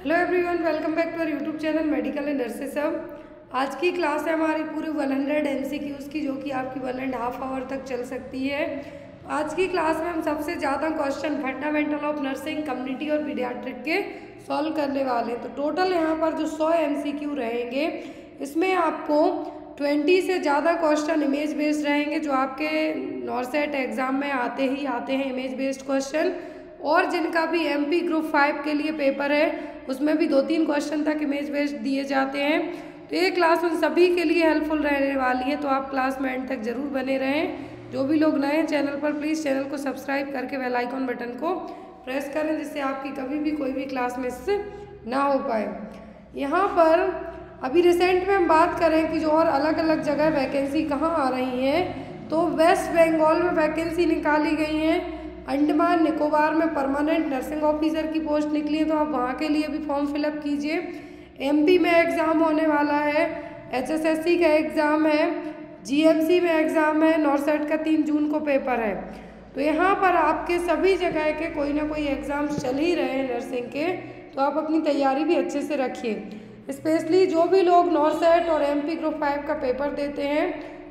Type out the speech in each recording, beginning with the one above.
Hello everyone welcome back to our YouTube channel medical and nurses सब आज की class है हमारी पूरी 100 हंड्रेड एम की, जो कि आपकी वन एंड हाफ़ आवर तक चल सकती है। आज की क्लास में हम सबसे ज़्यादा question fundamental of nursing community और पीडियाट्रिक के सॉल्व करने वाले हैं। तो टोटल यहाँ पर जो सौ एम रहेंगे, इसमें आपको ट्वेंटी से ज़्यादा क्वेश्चन इमेज बेस्ड रहेंगे, जो आपके नॉर्सेट एग्ज़ाम में आते ही आते हैं इमेज बेस्ड क्वेश्चन और जिनका भी एमपी ग्रुप फाइव के लिए पेपर है, उसमें भी दो तीन क्वेश्चन तक इमेज बेस्ड दिए जाते हैं। तो ये क्लास उन सभी के लिए हेल्पफुल रहने वाली है तो आप क्लास में एंड तक ज़रूर बने रहें। जो भी लोग नए हैं चैनल पर प्लीज़ चैनल को सब्सक्राइब करके बेल आइकॉन बटन को प्रेस करें, जिससे आपकी कभी भी कोई भी क्लास मिस ना हो पाए। यहाँ पर अभी रिसेंट में हम बात करें कि जो और अलग अलग जगह वैकेंसी कहाँ आ रही हैं तो वेस्ट बंगाल में वैकेंसी निकाली गई हैं। अंडमान निकोबार में परमानेंट नर्सिंग ऑफिसर की पोस्ट निकली है तो आप वहाँ के लिए भी फॉर्म फिलअप कीजिए। एमपी में एग्ज़ाम होने वाला है एचएसएससी का एग्ज़ाम है जीएमसी में एग्ज़ाम है नॉर्सेट का तीन जून को पेपर है। तो यहाँ पर आपके सभी जगह के कोई ना कोई एग्ज़ाम्स चल ही रहे हैं नर्सिंग के तो आप अपनी तैयारी भी अच्छे से रखिए। स्पेशली जो भी लोग नॉर्सेट और एमपी ग्रुप फाइव का पेपर देते हैं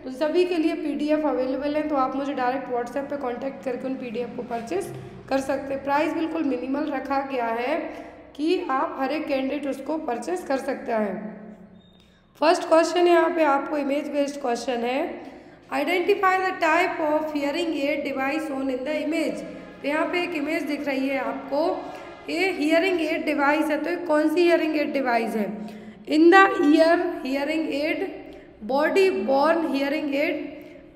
तो सभी के लिए पीडीएफ अवेलेबल है तो आप मुझे डायरेक्ट व्हाट्सएप पे कांटेक्ट करके उन पीडीएफ को परचेस कर सकते हैं। प्राइस बिल्कुल मिनिमल रखा गया है कि आप हर एक कैंडिडेट उसको परचेस कर सकता है। फ़र्स्ट क्वेश्चन यहाँ पे आपको इमेज बेस्ड क्वेश्चन है। Identify the type of hearing aid device on in the image तो यहाँ पे एक इमेज दिख रही है आपको। ये हियरिंग एड डिवाइस है तो कौन सी हियरिंग एड डिवाइस है? In the ear hearing aid body worn hearing aid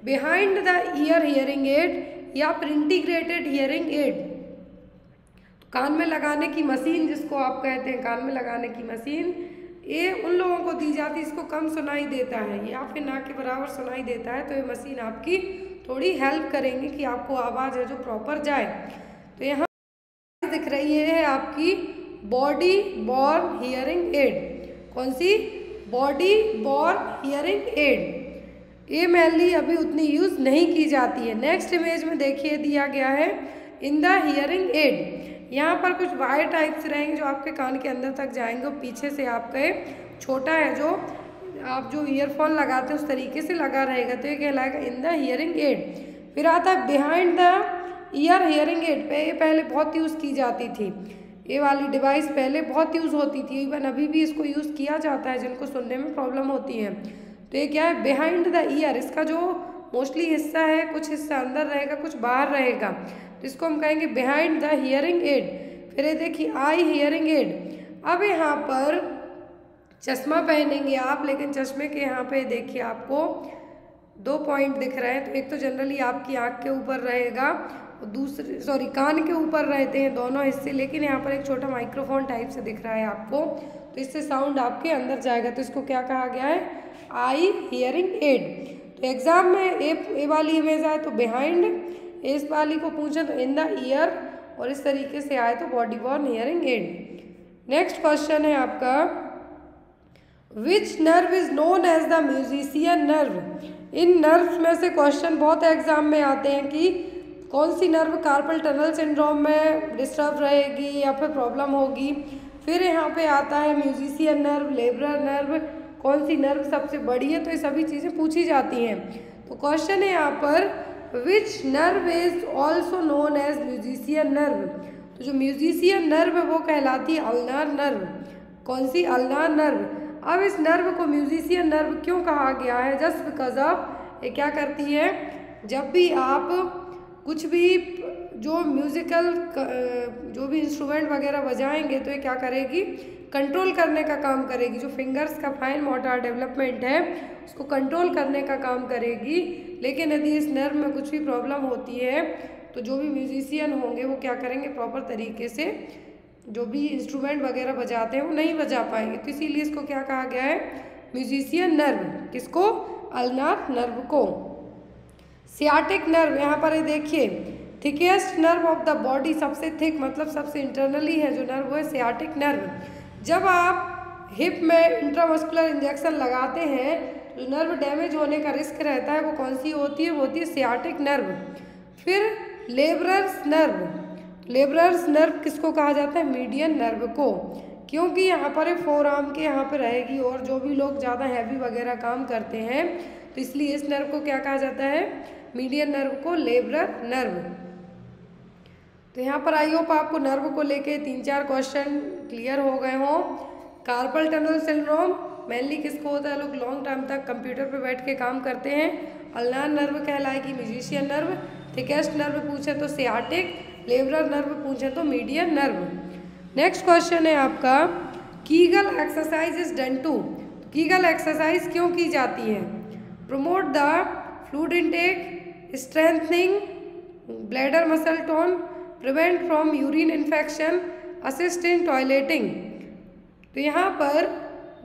behind the ear hearing aid या फिर इंटीग्रेटेड हियरिंग एड कान में लगाने की मशीन जिसको आप कहते हैं, कान में लगाने की मशीन, ये उन लोगों को दी जाती है, इसको कम सुनाई देता है, या फिर ना के बराबर सुनाई देता है तो ये मशीन आपकी थोड़ी हेल्प करेंगे कि आपको आवाज़ है जो प्रॉपर जाए. तो यहाँ दिख रही है आपकी बॉडी बॉर्न हियरिंग एड कौन सी? बॉडी बॉर्न हियरिंग एड ये मेनली अभी उतनी यूज़ नहीं की जाती है। नेक्स्ट इमेज में देखिए, दिया गया है इन द हियरिंग एड यहाँ पर कुछ वायर टाइप्स रहेंगे जो आपके कान के अंदर तक जाएँगे और पीछे से आपके छोटा है जो आप जो ईयरफोन लगाते हैं, उस तरीके से लगा रहेगा। तो ये कहलाएगा इन द हियरिंग एड फिर आता है behind the ear hearing aid पे। ये पहले बहुत यूज़ की जाती थी। ये वाली डिवाइस पहले बहुत यूज़ होती थी इवन अभी भी इसको यूज़ किया जाता है, जिनको सुनने में प्रॉब्लम होती है। तो ये क्या है? बिहाइंड द ईयर इसका जो मोस्टली हिस्सा है, कुछ हिस्सा अंदर रहेगा, कुछ बाहर रहेगा। तो इसको हम कहेंगे बिहाइंड द हियरिंग एड फिर ये देखिए आई हियरिंग एड अब यहाँ पर चश्मा पहनेंगे आप, लेकिन चश्मे के यहाँ पे देखिए आपको दो पॉइंट दिख रहे हैं तो एक तो जनरली आपकी आँख के ऊपर रहेगा दूसरे सॉरी कान के ऊपर रहते हैं दोनों हिस्से लेकिन यहाँ पर एक छोटा माइक्रोफोन टाइप से दिख रहा है आपको। तो इससे साउंड आपके अंदर जाएगा। तो इसको क्या कहा गया है? आई हियरिंग एड तो एग्ज़ाम में ए, ए वाली इमेज आए तो बिहाइंड इस वाली को पूछे तो इन द ईयर और इस तरीके से आए तो body worn hearing aid next question है आपका। Which nerve is known as the musician nerve in nerve में से क्वेश्चन बहुत एग्ज़ाम में आते हैं कि कौन सी नर्व कार्पल टनल सिंड्रोम में डिस्टर्ब रहेगी या फिर प्रॉब्लम होगी? फिर यहाँ पे आता है म्यूजिशियन नर्व लेबरर नर्व कौन सी नर्व सबसे बड़ी है? तो ये सभी चीज़ें पूछी जाती हैं। तो क्वेश्चन है यहाँ पर which nerve is also known as musician nerve तो जो म्यूजिशियन नर्व है वो कहलाती है अल्नार नर्व कौन सी अल्नार नर्व अब इस नर्व को म्यूजिशियन नर्व क्यों कहा गया है? जस्ट बिकॉज़ ऑफ़ ये क्या करती है? जब भी आप कुछ भी जो म्यूज़िकल जो भी इंस्ट्रूमेंट वगैरह बजाएँगे तो ये क्या करेगी? कंट्रोल करने का काम करेगी। जो फिंगर्स का फाइन मोटर डेवलपमेंट है, उसको कंट्रोल करने का काम करेगी। लेकिन यदि इस नर्व में कुछ भी प्रॉब्लम होती है तो जो भी म्यूजिशियन होंगे, वो क्या करेंगे? प्रॉपर तरीके से जो भी इंस्ट्रूमेंट वगैरह बजाते हैं, वो नहीं बजा पाएँगे। तो इसीलिए इसको क्या कहा गया है? म्यूजिशियन नर्व किसको? अल्नार नर्व को। सियाटिक नर्व, यहाँ पर देखिए thickest nerve of the body सबसे थिक मतलब सबसे इंटरनली है जो नर्व है सियाटिक नर्व। जब आप हिप में इंट्रामस्कुलर इंजेक्शन लगाते हैं तो नर्व डैमेज होने का रिस्क रहता है, वो कौन सी होती है? वो होती है सियाटिक नर्व। फिर लेबरर्स नर्व लेबरर्स नर्व किसको कहा जाता है? मीडियन नर्व को। क्योंकि यहाँ पर फोर आर्म के यहाँ पर रहेगी और जो भी लोग ज़्यादा हैवी वगैरह काम करते हैं तो इसलिए इस नर्व को क्या कहा जाता है? मीडियन नर्व को लेबरर नर्व तो यहाँ पर आई होप आपको नर्व को लेके तीन चार क्वेश्चन क्लियर हो गए हों। कार्पल टनल सिंड्रोम मेनली किसको होता है लोग? लॉन्ग टाइम तक कंप्यूटर पर बैठ के काम करते हैं। अल्लान नर्व कहलाएगी म्यूजिशियन नर्व थिकेस्ट नर्व पूछे तो सियाटिक लेबरर नर्व पूछे तो मीडियन नर्व नेक्स्ट क्वेश्चन है आपका Kegel exercise is done to Kegel exercise क्यों की जाती है? Promote the fluid intake strengthening bladder muscle tone prevent from urine infection assist in toileting तो यहाँ पर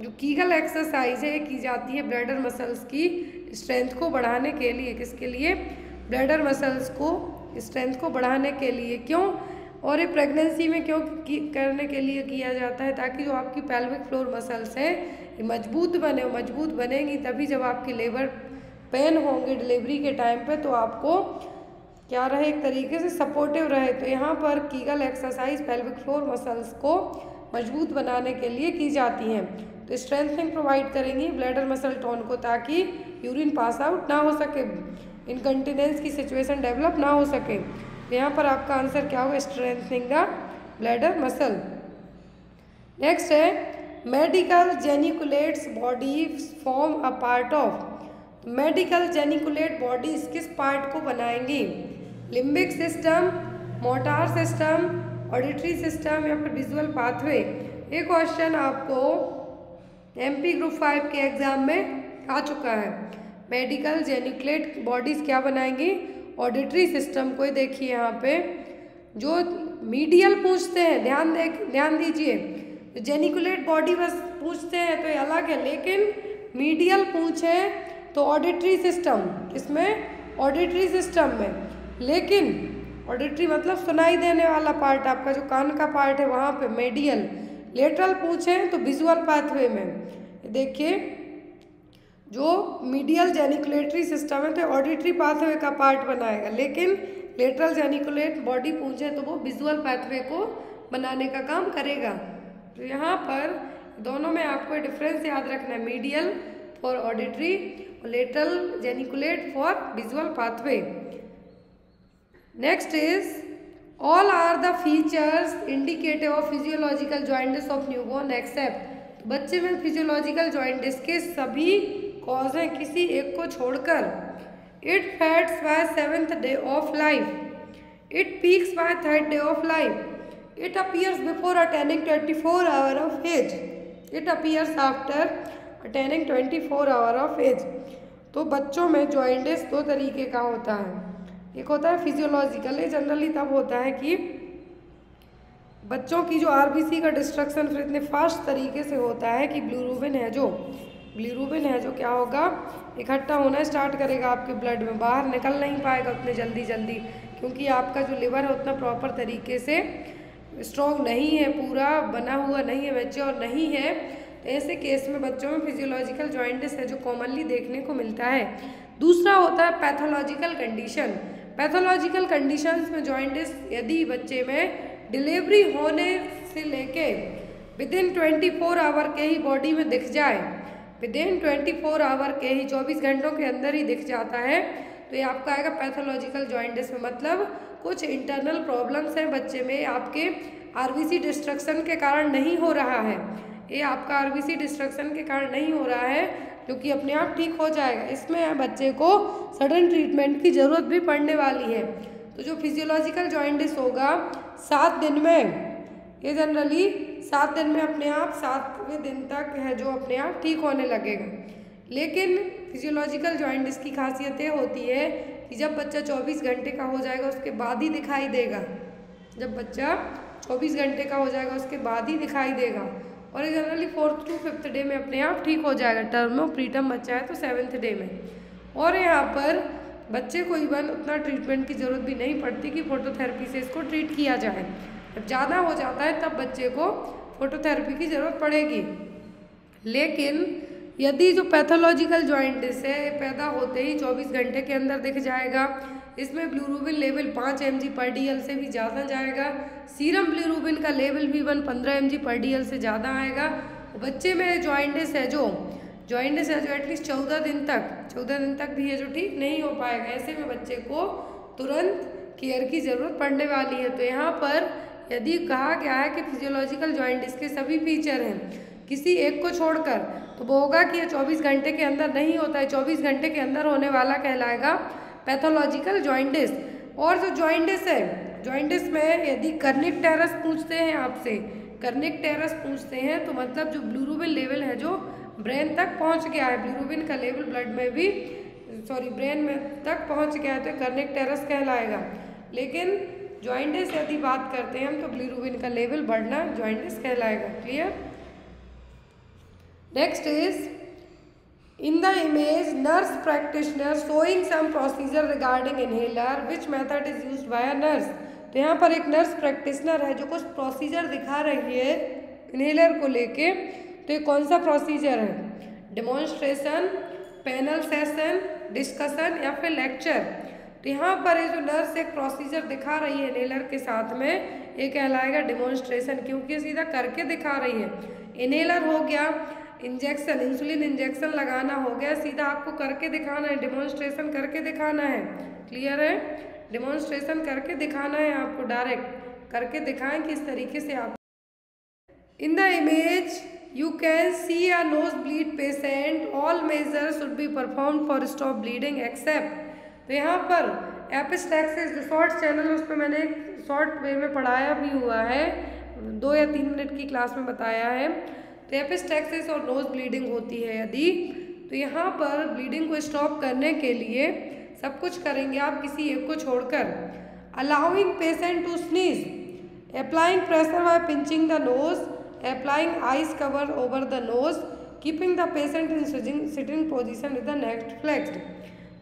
जो कीगल एक्सरसाइज है की जाती है ब्लैडर मसल्स की स्ट्रेंथ को बढ़ाने के लिए। किसके लिए? ब्लैडर मसल्स को स्ट्रेंथ को बढ़ाने के लिए। क्यों? और ये प्रेगनेंसी में क्यों करने के लिए किया जाता है? ताकि जो आपकी पेल्विक फ्लोर मसल्स हैं, ये मज़बूत बने, मज़बूत बनेंगी, तभी जब आपकी लेबर पेन होंगे डिलीवरी के टाइम पे तो आपको क्या रहे, एक तरीके से सपोर्टिव रहे। तो यहाँ पर Kegel exercise pelvic floor muscles को मज़बूत बनाने के लिए की जाती हैं। तो स्ट्रेंथनिंग प्रोवाइड करेंगी ब्लैडर मसल टोन को ताकि यूरिन पास आउट ना हो सके इनकन्टीनेंस की सिचुएशन डेवलप ना हो सके। तो यहाँ पर आपका आंसर क्या होगा? Strengthening the bladder muscle next है medical geniculates body form a part of medical geniculate bodies किस पार्ट को बनाएँगी? Limbic system motor system, auditory system या फिर विजुअल पाथवे? ये क्वेश्चन आपको एमपी ग्रुप फाइव के एग्ज़ाम में आ चुका है। मेडिकल जेनिकुलेट बॉडीज क्या बनाएँगी? ऑडिटरी सिस्टम को देखिए यहाँ पे। जो मीडियल पूछते हैं, ध्यान दे ध्यान दीजिए। जेनिकुलेट बॉडी बस पूछते हैं तो ये अलग है, लेकिन मीडियल पूछे तो ऑडिटरी सिस्टम इसमें ऑडिटरी सिस्टम में। लेकिन ऑडिटरी मतलब सुनाई देने वाला पार्ट आपका जो कान का पार्ट है, वहाँ पे मेडियल लेटरल पूछे तो विजुअल पाथवे में। देखिए, जो मीडियल जेनिकुलेटरी सिस्टम है तो ऑडिटरी पाथवे का पार्ट बनाएगा। लेकिन लेटरल जेनिकुलेट बॉडी पूछे तो वो विजुअल पाथवे को बनाने का काम करेगा। तो यहाँ पर दोनों में आपको डिफरेंस याद रखना है। मीडियल फॉर ऑडिटरी और lateral geniculate for visual pathway next is all are the features indicative of physiological jaundice of newborn except बच्चे में फिजियोलॉजिकल ज्वाइंटिस के सभी कॉज हैं, किसी एक को छोड़कर। It fades by seventh day of life it peaks by third day of life It appears before attaining 24 hour of age. It appears after attaining 24 hour of age. तो बच्चों में जॉइंटिस दो तरीके का होता है। एक होता है फिजियोलॉजिकल जनरली तब होता है कि बच्चों की जो आरबीसी का डिस्ट्रक्शन फिर इतने फास्ट तरीके से होता है कि ब्लूरूबिन है जो। ब्लूरूबिन है जो क्या होगा? इकट्ठा होना स्टार्ट करेगा आपके ब्लड में। बाहर निकल नहीं पाएगा उतने जल्दी जल्दी। क्योंकि आपका जो लिवर है उतना प्रॉपर तरीके से स्ट्रॉन्ग नहीं है, पूरा बना हुआ नहीं है बच्चे और नहीं है। ऐसे केस में बच्चों में फिजियोलॉजिकल जॉइंटिस है जो कॉमनली देखने को मिलता है। दूसरा होता है पैथोलॉजिकल कंडीशन पैथोलॉजिकल कंडीशंस में जॉइंटिस यदि बच्चे में डिलीवरी होने से लेके within twenty four hour के ही बॉडी में दिख जाए within twenty four hour के ही चौबीस घंटों के अंदर ही दिख जाता है तो ये आपका आएगा पैथोलॉजिकल जॉइंटिस में। मतलब कुछ इंटरनल प्रॉब्लम्स हैं बच्चे में, आपके आरबीसी डिस्ट्रक्शन के कारण नहीं हो रहा है। ये आपका आरबीसी डिस्ट्रक्शन के कारण नहीं हो रहा है, जो कि अपने आप ठीक हो जाएगा। इसमें बच्चे को सडन ट्रीटमेंट की ज़रूरत भी पड़ने वाली है। तो जो फिजियोलॉजिकल जॉइंटिस होगा, सात दिन में, ये जनरली सात दिन में अपने आप सातवें दिन तक है जो अपने आप ठीक होने लगेगा। लेकिन फिजियोलॉजिकल जॉइंटिस की खासियत ये होती है कि जब बच्चा 24 घंटे का हो जाएगा, उसके बाद ही दिखाई देगा। जब बच्चा 24 घंटे का हो जाएगा, उसके बाद ही दिखाई देगा। और ये generally fourth to fifth day में अपने आप ठीक हो जाएगा टर्म में प्रीटर्म बच्चा है तो सेवन्थ डे में। और यहाँ पर बच्चे को इवन उतना ट्रीटमेंट की ज़रूरत भी नहीं पड़ती कि फोटोथेरेपी से इसको ट्रीट किया जाए। जब ज़्यादा हो जाता है तब बच्चे को फोटोथेरेपी की ज़रूरत पड़ेगी। लेकिन यदि जो पैथोलॉजिकल ज्वाइंटिस है, पैदा होते ही 24 घंटे के अंदर दिख जाएगा इसमें ब्लूरूबिन लेवल पाँच एम पर डीएल से भी ज़्यादा जाएगा। सीरम ब्लूरूबिन का लेवल भी वन पंद्रह एमजी पर डीएल से ज़्यादा आएगा। बच्चे में जॉइंटिस है जो जॉइंटिस है जो एटलीस्ट चौदह दिन तक, चौदह दिन तक भी है जो ठीक नहीं हो पाएगा। ऐसे में बच्चे को तुरंत केयर की ज़रूरत पड़ने वाली है। तो यहाँ पर यदि कहा गया है कि फिजियोलॉजिकल जॉइंटिस के सभी फीचर हैं, किसी एक को छोड़कर तो वो होगा कि यह 24 घंटे के अंदर नहीं होता है। 24 घंटे के अंदर होने वाला कहलाएगा पैथोलॉजिकल जॉइंटिस। और जो जॉइंटिस है, जॉइंटिस में यदि कर्निक टेरस पूछते हैं आपसे, कर्निक टेरस पूछते हैं तो मतलब जो ब्लूरूबिन लेवल है जो ब्रेन तक पहुँच गया है ब्लूरूबिन का लेवल ब्लड में भी सॉरी ब्रेन में तक पहुँच गया है तो कर्निक टेरस कहलाएगा। लेकिन जॉइंटिस यदि बात करते हैं हम तो ब्लूरूबिन का लेवल बढ़ना जॉइंटिस कहलाएगा clear next is In the image, nurse practitioner showing some procedure regarding inhaler, which method is used by a nurse? तो यहाँ पर एक नर्स प्रैक्टिशनर है जो कुछ प्रोसीजर दिखा रही है इनहेलर को लेके। तो ये कौन सा प्रोसीजर है? डेमोन्स्ट्रेशन पैनल सेशन डिस्कशन या फिर लेक्चर तो यहाँ पर ये जो नर्स एक प्रोसीजर दिखा रही है इनहेलर के साथ में ये कहलाएगा डेमोन्स्ट्रेशन क्योंकि सीधा करके दिखा रही है। इनहेलर हो गया इंजेक्शन, इंसुलिन इंजेक्शन लगाना हो गया, सीधा आपको करके दिखाना है डिमॉन्स्ट्रेशन करके दिखाना है। क्लियर है? डिमॉन्स्ट्रेशन करके दिखाना है आपको डायरेक्ट करके दिखाएँ किस तरीके से आप in the image you can see a nose bleed patient all measure should be perform for stop bleeding except तो यहाँ पर एपिस्टैक्सिस जो शॉर्ट चैनल उस पर मैंने शॉर्ट वे में पढ़ाया भी हुआ है। दो या तीन मिनट की क्लास में बताया है। तो एपिस्टैक्सिस और नोज़ ब्लीडिंग होती है यदि तो यहाँ पर ब्लीडिंग को स्टॉप करने के लिए सब कुछ करेंगे आप किसी एक को छोड़कर। Allowing patient to sneeze applying pressure by pinching the nose applying ice cover over the nose keeping the patient in sitting position with the next flexed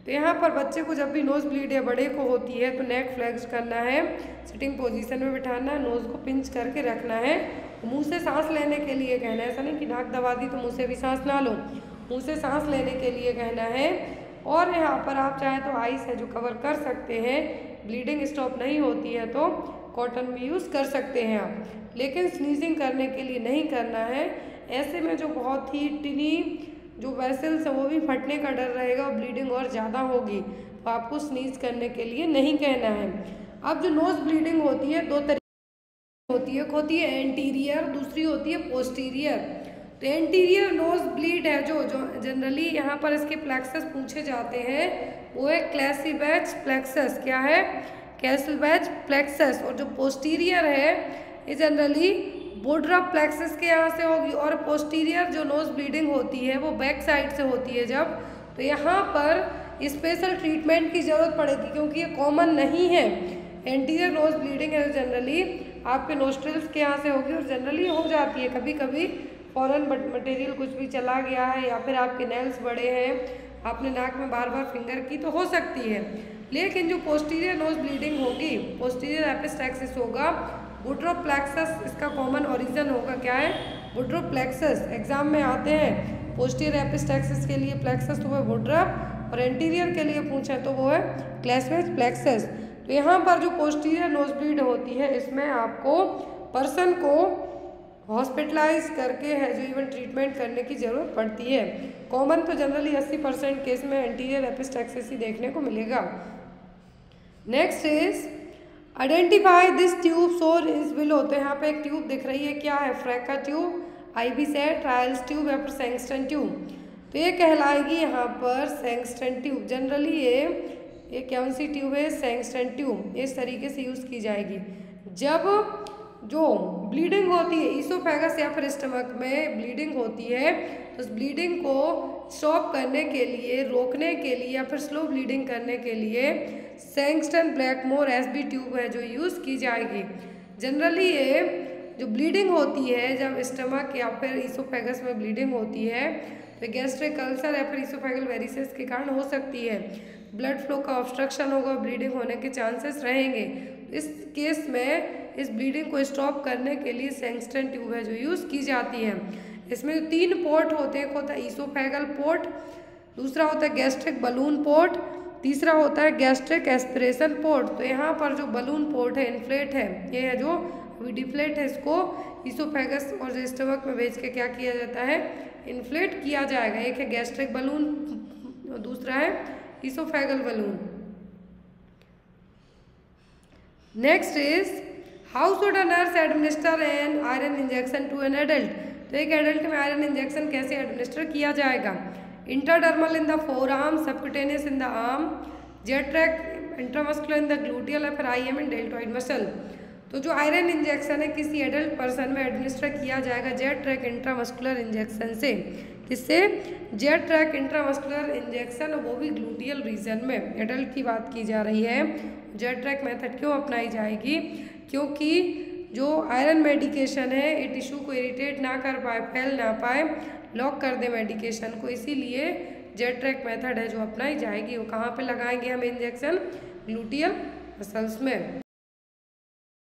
तो यहाँ पर बच्चे को जब भी नोज़ ब्लीड या बड़े को होती है तो नेक फ्लेक्स करना है सिटिंग पोजीशन में बिठाना है नोज़ को पिंच करके रखना है। मुँह से सांस लेने के लिए कहना है। ऐसा नहीं कि नाक दबा दी तो मुँह से भी सांस ना लो। मुँह से सांस लेने के लिए कहना है। और यहाँ पर आप चाहें तो आइस है जो कवर कर सकते हैं। ब्लीडिंग स्टॉप नहीं होती है तो कॉटन भी यूज़ कर सकते हैं आप। लेकिन स्नीजिंग करने के लिए नहीं करना है। ऐसे में जो बहुत ही टिनी जो वेसल्स है वो भी फटने का डर रहेगा और ब्लीडिंग और ज़्यादा होगी। तो आपको स्नीज करने के लिए नहीं कहना है। अब जो नोज़ ब्लीडिंग होती है, दो तरीके होती है, एक होती है एंटीरियर दूसरी होती है पोस्टीरियर तो एंटीरियर नोज़ ब्लीड है जो जो जनरली यहाँ पर इसके प्लेक्सस पूछे जाते हैं, वो है क्लैसीबैच प्लेक्सस क्या है? कैसलबैच प्लेक्सस और जो पोस्टीरियर है, ये जनरली बोड्रा प्लेक्सस के यहाँ से होगी और पोस्टीरियर जो नोज़ ब्लीडिंग होती है, वो बैक साइड से होती है जब. तो यहाँ पर स्पेशल ट्रीटमेंट की ज़रूरत पड़ेगी क्योंकि ये कॉमन नहीं है. एंटीरियर नोज़ ब्लीडिंग है जनरली आपके नोस्ट्रल्स के यहाँ से होगी और जनरली हो जाती है। कभी कभी फॉरन मटेरियल कुछ भी चला गया है या फिर आपके नेल्स बड़े हैं, आपने नाक में बार बार फिंगर की तो हो सकती है। लेकिन जो पोस्टीरियर नोज़ ब्लीडिंग होगी पोस्टीरियर एपिस्टैक्सिस होगा बुट्रोप्लेक्सस इसका कॉमन ओरिजिन होगा। क्या है? बुट्रोप्लेक्सस एग्ज़ाम में आते हैं। पोस्टीरियर एपिस्टैक्सिस के लिए प्लेक्सस तो वो बुड्रप और एंटीरियर के लिए पूछे तो वो है क्लेसवेज प्लेक्सस तो यहाँ पर जो पोस्टीरियर नोज़ ब्लीड होती है, इसमें आपको पर्सन को हॉस्पिटलाइज करके है, जो इवन ट्रीटमेंट करने की ज़रूरत पड़ती है। कॉमन तो जनरली 80 परसेंट केस में एंटीरियर एपिस्टैक्सिस ही देखने को मिलेगा। Next is identify this tube sore is below तो यहाँ पे एक ट्यूब दिख रही है। क्या है? फ्रैका tube I B set trials tube या फिर सेंगस्टन ट्यूब तो ये कहलाएगी यहाँ पर सेंगस्टन ट्यूब जनरली ये ये कौन सी ट्यूब है? सेंगस्टन ट्यूब इस तरीके से यूज़ की जाएगी। जब जो ब्लीडिंग होती है ईसोफेगस या फिर स्टमक में ब्लीडिंग होती है तो उस ब्लीडिंग को स्टॉप करने के लिए, रोकने के लिए या फिर स्लो ब्लीडिंग करने के लिए Sengstaken Blakemore S B tube है जो यूज़ की जाएगी। जनरली ये जो ब्लीडिंग होती है, जब स्टमक या फिर ईसोफेगस में ब्लीडिंग होती है तो गैस्ट्रिक अल्सर या फिर ईसोफेगल वेरिसेस के कारण हो सकती है। ब्लड फ्लो का ऑब्स्ट्रक्शन होगा ब्लीडिंग होने के चांसेस रहेंगे। इस केस में इस ब्लीडिंग को स्टॉप करने के लिए सेंगस्टन ट्यूब है जो यूज़ की जाती है। इसमें जो तीन पोर्ट होते हैं, एक होता है ईसोफेगल पोर्ट दूसरा होता है गैस्ट्रिक बलून पोर्ट तीसरा होता है गैस्ट्रिक एस्पिरेशन पोर्ट तो यहाँ पर जो बलून पोर्ट है इन्फ्लेट है, ये है जो डिफ्लेट है इसको। ईसोफेगस और स्टमक में भेज के क्या किया जाता है? इन्फ्लेट किया जाएगा। एक है गैस्ट्रिक बलून दूसरा है oesophageal balloon next is how should a nurse administer an iron injection to an adult तो एक एडल्ट में आयरन इंजेक्शन कैसे एडमिनिस्टर किया जाएगा? Intradermal in the forearm subcutaneous in the arm Z track intramuscular in the gluteal या फिर I M in deltoid muscle तो जो आयरन इंजेक्शन है, किसी एडल्ट पर्सन में एडमिनिस्टर किया जाएगा जेट ट्रैक इंट्रामस्कुलर इंजेक्शन से। किससे जेड ट्रैक इंट्रामस्कुलर इंजेक्शन वो भी ग्लूटियल रीजन में एडल्ट की बात की जा रही है। जेड ट्रैक मेथड क्यों अपनाई जाएगी? क्योंकि जो आयरन मेडिकेशन है, ये टिश्यू को इरिटेट ना कर पाए, फैल ना पाए, लॉक कर दे मेडिकेशन को। इसीलिए जेड ट्रैक मेथड है जो अपनाई जाएगी। वो कहाँ पे लगाएँगे हम इंजेक्शन? ग्लूटियल मसल्स में।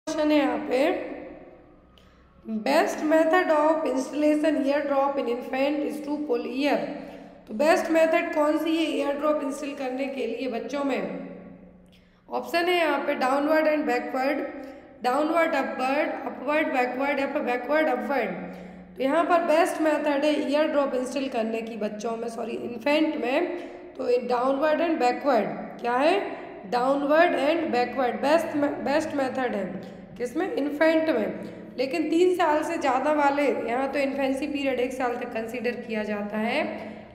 क्वेश्चन है यहाँ पे best method of installation ear drop in infant is to pull ear तो बेस्ट मेथड कौन सी है ईयर ड्रॉप इंस्टॉल करने के लिए बच्चों में? ऑप्शन है यहाँ पे downward and backward downward upward upward backward या फिर बैकवर्ड अपवर्ड तो यहाँ पर बेस्ट मेथड है ईयर ड्रॉप इंस्टॉल करने की बच्चों में सॉरी इन्फेंट में. तो डाउनवर्ड एंड बैकवर्ड क्या है? Downward and backward best best method है किसमें? इन्फेंट में. लेकिन तीन साल से ज़्यादा वाले, यहाँ तो इन्फेंसी पीरियड एक साल तक कंसीडर किया जाता है,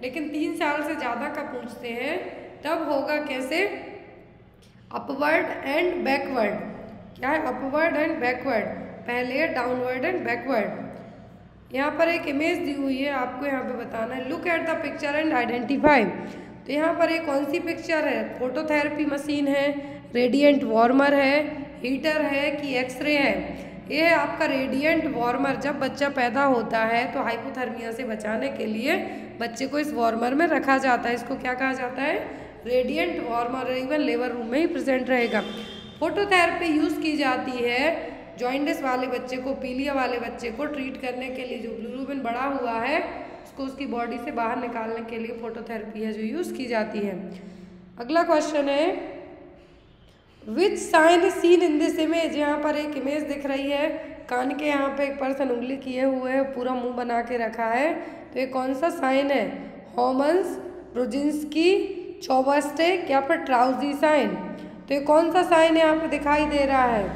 लेकिन तीन साल से ज़्यादा का पूछते हैं, तब होगा कैसे? अपवर्ड एंड बैकवर्ड क्या है अपवर्ड एंड बैकवर्ड पहले डाउनवर्ड एंड बैकवर्ड यहाँ पर एक इमेज दी हुई है, आपको यहाँ पे बताना है। Look at the picture and identify तो यहाँ पर एक कौन सी पिक्चर है? फोटोथेरेपी मशीन है रेडियंट वार्मर है हीटर है कि एक्सरे है? ये है आपका रेडियंट वार्मर जब बच्चा पैदा होता है तो हाइपोथर्मिया से बचाने के लिए बच्चे को इस वार्मर में रखा जाता है। इसको क्या कहा जाता है? Radiant warmer even labour room में ही प्रेजेंट रहेगा। फोटोथेरेपी यूज़ की जाती है जॉइंडिस वाले बच्चे को, पीलिया वाले बच्चे को ट्रीट करने के लिए। जो ब्लूबिन बड़ा हुआ है, उसको उसकी बॉडी से बाहर निकालने के लिए फोटोथेरेपी है जो यूज़ की जाती है। अगला क्वेश्चन है which sign seen in this image यहाँ पर एक इमेज दिख रही है। कान के यहाँ पे एक पर्सन उंगली किए हुए है, पूरा मुँह बना के रखा है। तो ये कौन सा साइन है? हॉमन्स ब्रोजिंसकी चौबस्टेक या फिर ट्राउजी साइन तो ये कौन सा साइन यहाँ पे दिखाई दे रहा है?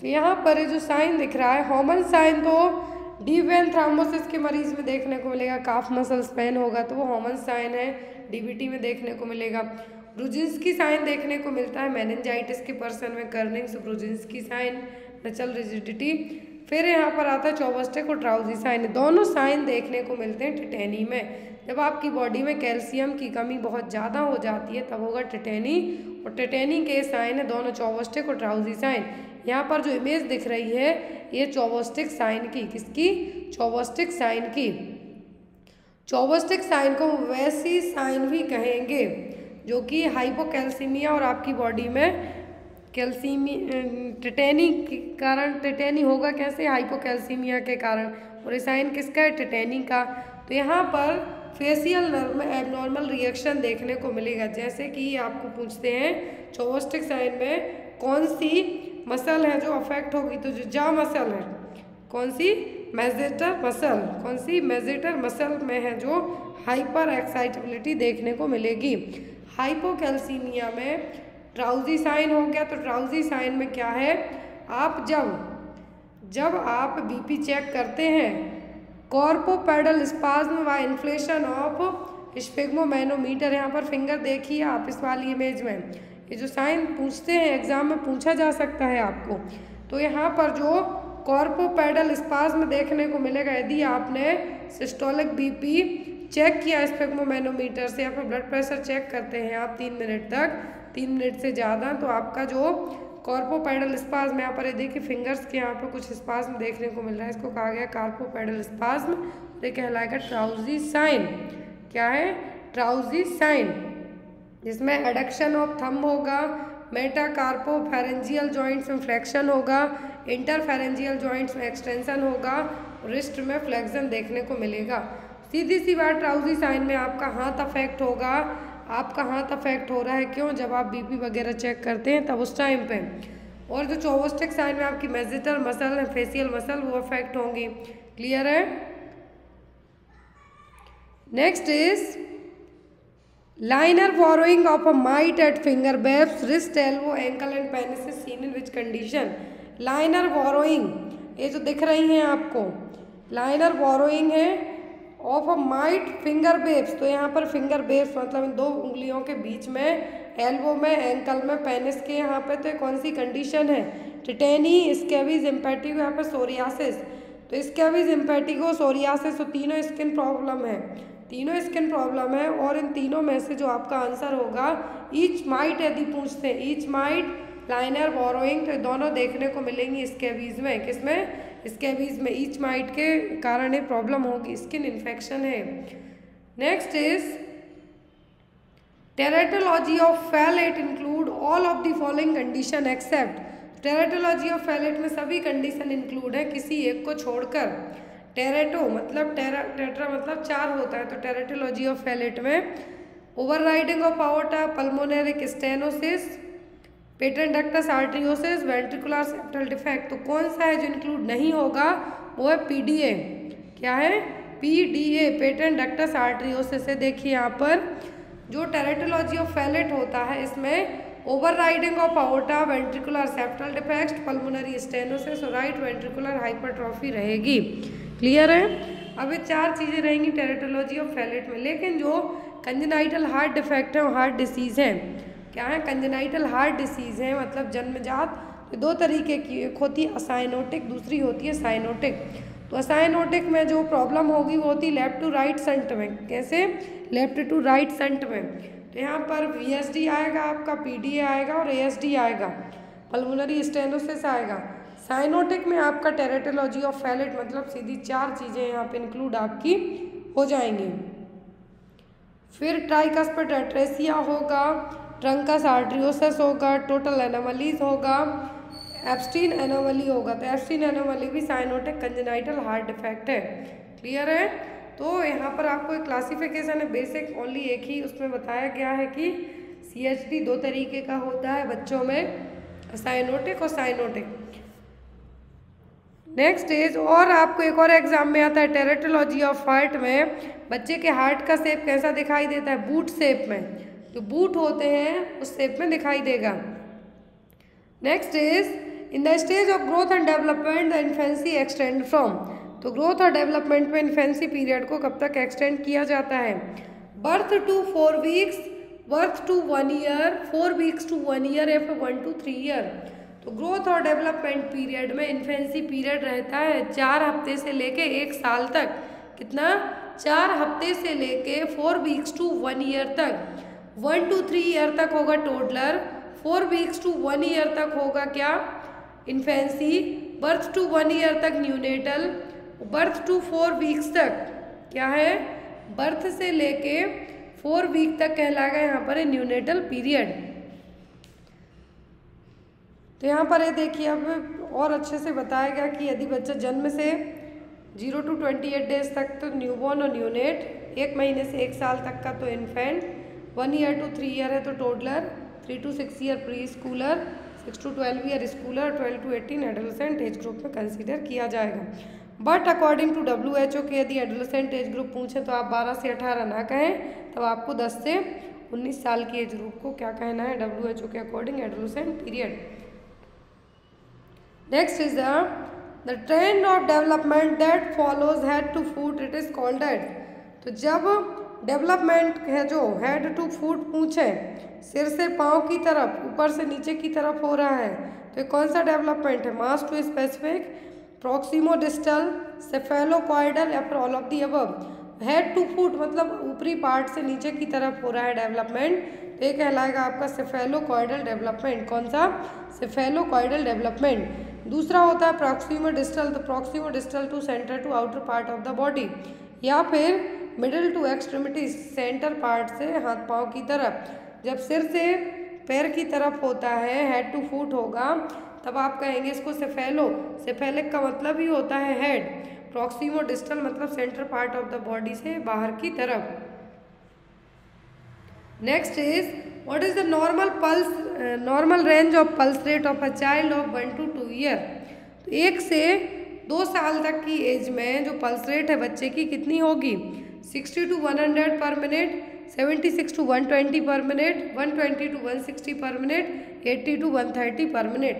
तो यहाँ पर जो साइन दिख रहा है हॉमन साइन तो डी वेन थ्रामोसिस के मरीज़ में देखने को मिलेगा काफ मसल स्पेन होगा तो वो हॉमन साइन है। डीबीटी में देखने को मिलेगा। ब्रुजिन्स की साइन देखने को मिलता है। मैनेंजाइटिस के पर्सन में कर्निंग्स ब्रुजिन्स की साइन, नचल रिजिडिटी। फिर यहाँ पर आता है चौबस्टिक और ट्राउजी साइन। दोनों साइन देखने को मिलते हैं टिटेनी में। जब आपकी बॉडी में कैल्शियम की कमी बहुत ज़्यादा हो जाती है, तब होगा टिटेनी। और टिटेनी के साइन है, दोनों चौबस्टिक और ट्राउजी साइन। यहाँ पर जो इमेज दिख रही है, ये चौबस्टिक साइन की, किसकी? चौबस्टिक साइन की। चौबस्टिक साइन को वैसी साइन भी कहेंगे, जो कि हाइपोकैल्सीमिया और आपकी बॉडी में कैल्सीमी टिटेनी के कारण टिटेनी होगा कैसे? हाइपोकैल्सीमिया के कारण। और ये साइन किसका है? टिटेनी का। तो यहाँ पर फेसियल नर्व में एबनॉर्मल रिएक्शन देखने को मिलेगा। जैसे कि आपको पूछते हैं चौवस्टिक साइन में कौन सी मसल है जो अफेक्ट होगी? तो जो जा मसल है, कौन सी? मेजेटर मसल, कौन सी? मेजेटर मसल में है जो हाइपर एक्साइटेबिलिटी देखने को मिलेगी। हाइपोकैल्सीमिया में ट्राउजी साइन हो गया तो ट्राउजी साइन में क्या है? आप जब जब आप बीपी चेक करते हैं कॉर्पोपेडल स्पाज्म व इन्फ्लेशन ऑफ़ स्पेगमोमैनोमीटर यहाँ पर फिंगर देखिए आप इस वाली इमेज में। ये जो साइन पूछते हैं एग्ज़ाम में पूछा जा सकता है आपको। तो यहाँ पर जो कॉर्पोपेडल स्पाज्म देखने को मिलेगा। यदि आपने सिस्टोलिक बीपी चेक किया स्पेगमोमैनोमीटर से या फिर ब्लड प्रेशर चेक करते हैं आप तीन मिनट तक, तीन मिनट से ज़्यादा तो आपका जो कॉर्पोपेडल स्पाज्म यहाँ पर ये देखिए फिंगर्स के यहाँ पर कुछ स्पाज्म देखने को मिल रहा है। इसको कहा गया कार्पोपेडल स्पाज्म ये कहलाएगा ट्राउजी साइन। क्या है? Trousseau sign. जिसमें एडक्शन ऑफ़ थम होगा मेटाकार्पो फेरेंजियल जॉइंट्स में फ्लेक्शन होगा इंटर फेरेंजियल जॉइंट्स में एक्सटेंशन होगा रिस्ट में फ्लेक्शन देखने को मिलेगा। सीधी सी बात ट्राउजी साइन में आपका हाथ अफेक्ट होगा। आपका हाथ अफेक्ट हो रहा है क्यों? जब आप बीपी वगैरह चेक करते हैं, तब उस टाइम पे। और जो चोवस्टिक साइन में आपकी मेजिटल मसल है फेसियल मसल वो अफेक्ट होंगी। क्लियर है? Next is linear burrowing of a mite at finger webs wrist elbow ankle and penis seen in which condition linear burrowing ये जो दिख रही हैं आपको लाइनर बोरोइंग है of a mite finger webs तो यहाँ पर फिंगर बेब्स मतलब इन दो उंगलियों के बीच में एल्बो में एंकल में पेनिस के यहाँ पे तो कौन सी कंडीशन है? टिटेनी स्केविज इम्पेटिको यहाँ पर सोरियासिस तो स्केबीज इम्पेटिको सोरियासिस तो तीनों स्किन प्रॉब्लम है। तीनों स्किन प्रॉब्लम है और इन तीनों में से जो आपका आंसर होगा ईच माइट यदि पूछते हैं ईच माइट लाइनर बोरोइंग तो दोनों देखने को मिलेंगी स्केबीज में, किसमें? स्केबीज में ईच माइट के कारण एक प्रॉब्लम होगी स्किन इन्फेक्शन है। Next is teratology of Fallot include all of the following condition except teratology of Fallot में सभी कंडीशन इंक्लूड है, किसी एक को छोड़कर। टेरेटो मतलब टेरा टेट्रा मतलब चार होता है तो टेरेटोलॉजी ऑफ़ फैलेट में overriding of Pawta pulmonary stenosis patent ductus arteriosus ventricular septal defect तो कौन सा है जो इंक्लूड नहीं होगा? वो है पीडीए क्या है? P PDA patent ductus arteriosus से देखिए यहाँ पर, जो टेरेटोलॉजी ऑफ़ फैलेट होता है, इसमें overriding of aorta ventricular septal defect pulmonary stenosis और राइट वेंट्रिकुलर हाइपरट्रॉफी रहेगी। क्लियर है? अब ये चार चीज़ें रहेंगी टेरेटोलॉजी ऑफ़ फैलेट में। लेकिन जो कंजनाइटल हार्ट डिफेक्ट है हार्ट डिसीज़ है। क्या है कंजेनाइटल हार्ट डिसीज़ है मतलब जन्मजात तो दो तरीके की एक होती है असाइनोटिक दूसरी होती है साइनोटिक तो असाइनोटिक में जो प्रॉब्लम होगी, वो होती लेफ़्ट टू राइट सेंट में। कैसे? लेफ़्ट टू राइट सेंट में। तो यहाँ पर वीएसडी आएगा, आपका पीडीए आएगा और एएसडी आएगा। पल्मोनरी स्टेनोसिस आएगा। साइनोटिक में आपका टेरेटोलॉजी ऑफ़ फैलेट मतलब सीधी चार चीज़ें यहाँ पे इंक्लूड आपकी हो जाएँगी। फिर ट्राइकस्पर एट्रेसिया होगा। ट्रंकस आर्ट्रियोसिस होगा, टोटल एनामलीज होगा एप्स्टीन एनोमली होगा तो एप्स्टीन एनोमली भी साइनोटिक कंजेनाइटल हार्ट डिफेक्ट है। क्लियर है? तो यहाँ पर आपको एक क्लासिफिकेशन है बेसिक ओनली एक ही, उसमें बताया गया है कि सीएचडी दो तरीके का होता है बच्चों में, साइनोटिक और साइनोटिक। नेक्स्ट इज़ और आपको एक और एग्ज़ाम में आता है टेरेटोलॉजी ऑफ़ हार्ट में, बच्चे के हार्ट का सेप कैसा दिखाई देता है? बूट सेप में। जो बूट होते हैं, उस शेप में दिखाई देगा। Next is in the stage of growth and development the infancy extend from तो ग्रोथ और डेवलपमेंट में इन्फेंसी पीरियड को कब तक एक्सटेंड किया जाता है? Birth to four weeks birth to one year four weeks to one year या फिर वन टू थ्री ईयर तो ग्रोथ और डेवलपमेंट पीरियड में इन्फेंसी पीरियड रहता है चार हफ़्ते से लेके एक साल तक। कितना? चार हफ़्ते से लेके four weeks to one year तक। वन टू थ्री ईयर तक होगा toddler four weeks to one year तक होगा क्या? Infancy birth to one year तक neonatal birth to four weeks तक। क्या है? बर्थ से लेके फोर वीक तक कहलाएगा यहाँ पर न्यूनेटल पीरियड तो यहाँ पर ये देखिए, अब और अच्छे से बताया गया कि यदि बच्चा जन्म से zero to twenty eight days तक तो न्यूबॉर्न और न्यूनेट एक महीने से एक साल तक का तो infant one year to three year है तो toddler three to six year preschooler six to twelve year schooler twelve to eighteen adolescent age group में कंसिडर किया जाएगा। But according to W H O के यदि एडोलसेंट एज ग्रुप पूछें तो आप बारह से अठारह ना कहें, तब आपको दस से उन्नीस साल की एज ग्रुप को क्या कहना है? डब्ल्यू एच ओ के according adolescent period next is the trend of development that follows head to foot it is called at तो जब डेवलपमेंट है जो हेड टू फुट पूछे, सिर से पाँव की तरफ़, ऊपर से नीचे की तरफ़ हो रहा है। तो ये कौन सा डेवलपमेंट है? Mass to specific proximodistal cephalocaudal या फिर ऑल ऑफ़ दी अब हेड टू फुट मतलब ऊपरी पार्ट से नीचे की तरफ़ हो रहा है डेवलपमेंट। तो ये कहलाएगा आपका सेफेलोकॉइडल डेवलपमेंट। कौन सा? Cephalocaudal development. दूसरा होता है प्रोक्सीमो डिस्टल तो proximodistal to centre to outer part of the body. या फिर middle to extremity centre part से हाथ पाँव की तरफ़। जब सिर से पैर की तरफ़ होता है हेड टू फुट होगा, तब आप कहेंगे इसको सेफेलो सेफेलिक का मतलब ही होता है हेड प्रॉक्सीमो डिस्टल मतलब centre part of the body से बाहर की तरफ़। Next is what is the normal pulse normal range of pulse rate of a child of one to two year एक से दो साल तक की एज में जो पल्स रेट है, बच्चे की कितनी होगी? Sixty to one hundred per minute, seventy six to one twenty per minute, one twenty to one sixty per minute, eighty to one thirty per minute.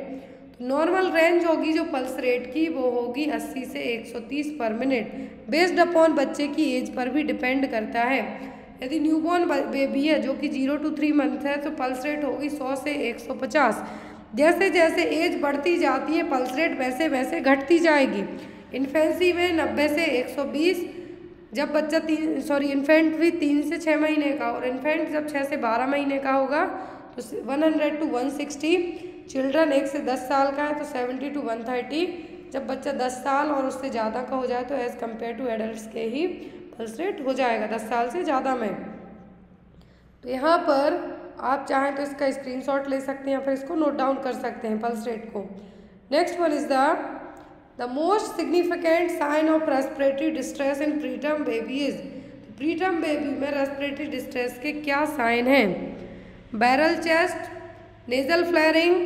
तो नॉर्मल रेंज होगी जो पल्स रेट की, वो होगी अस्सी से एक सौ तीस पर मिनट। बेस्ड अपॉन बच्चे की एज पर भी डिपेंड करता है। यदि न्यूबॉर्न बेबी है, जो कि ज़ीरो टू थ्री मंथ है तो पल्स रेट होगी सौ से एक सौ पचास। जैसे जैसे एज बढ़ती जाती है पल्स रेट वैसे वैसे घटती जाएगी। इन्फेंसी में नब्बे से एक सौ बीस जब बच्चा तीन सॉरी इन्फेंट भी तीन से छः महीने का और इन्फेंट जब छः से बारह महीने का होगा तो one hundred to one sixty children एक से दस साल का है तो सेवेंटी टू वन थर्टी जब बच्चा दस साल और उससे ज़्यादा का हो जाए तो एज़ कंपेयर टू एडल्ट के ही पल्स रेट हो जाएगा, दस साल से ज़्यादा में। तो यहाँ पर आप चाहें तो इसका स्क्रीनशॉट ले सकते हैं या फिर इसको नोट डाउन कर सकते हैं पल्स रेट को। Next one is the the most significant sign of respiratory distress in preterm baby is preterm baby में रेस्पिरेटरी डिस्ट्रेस के क्या साइन हैं? Barrel chest nasal flaring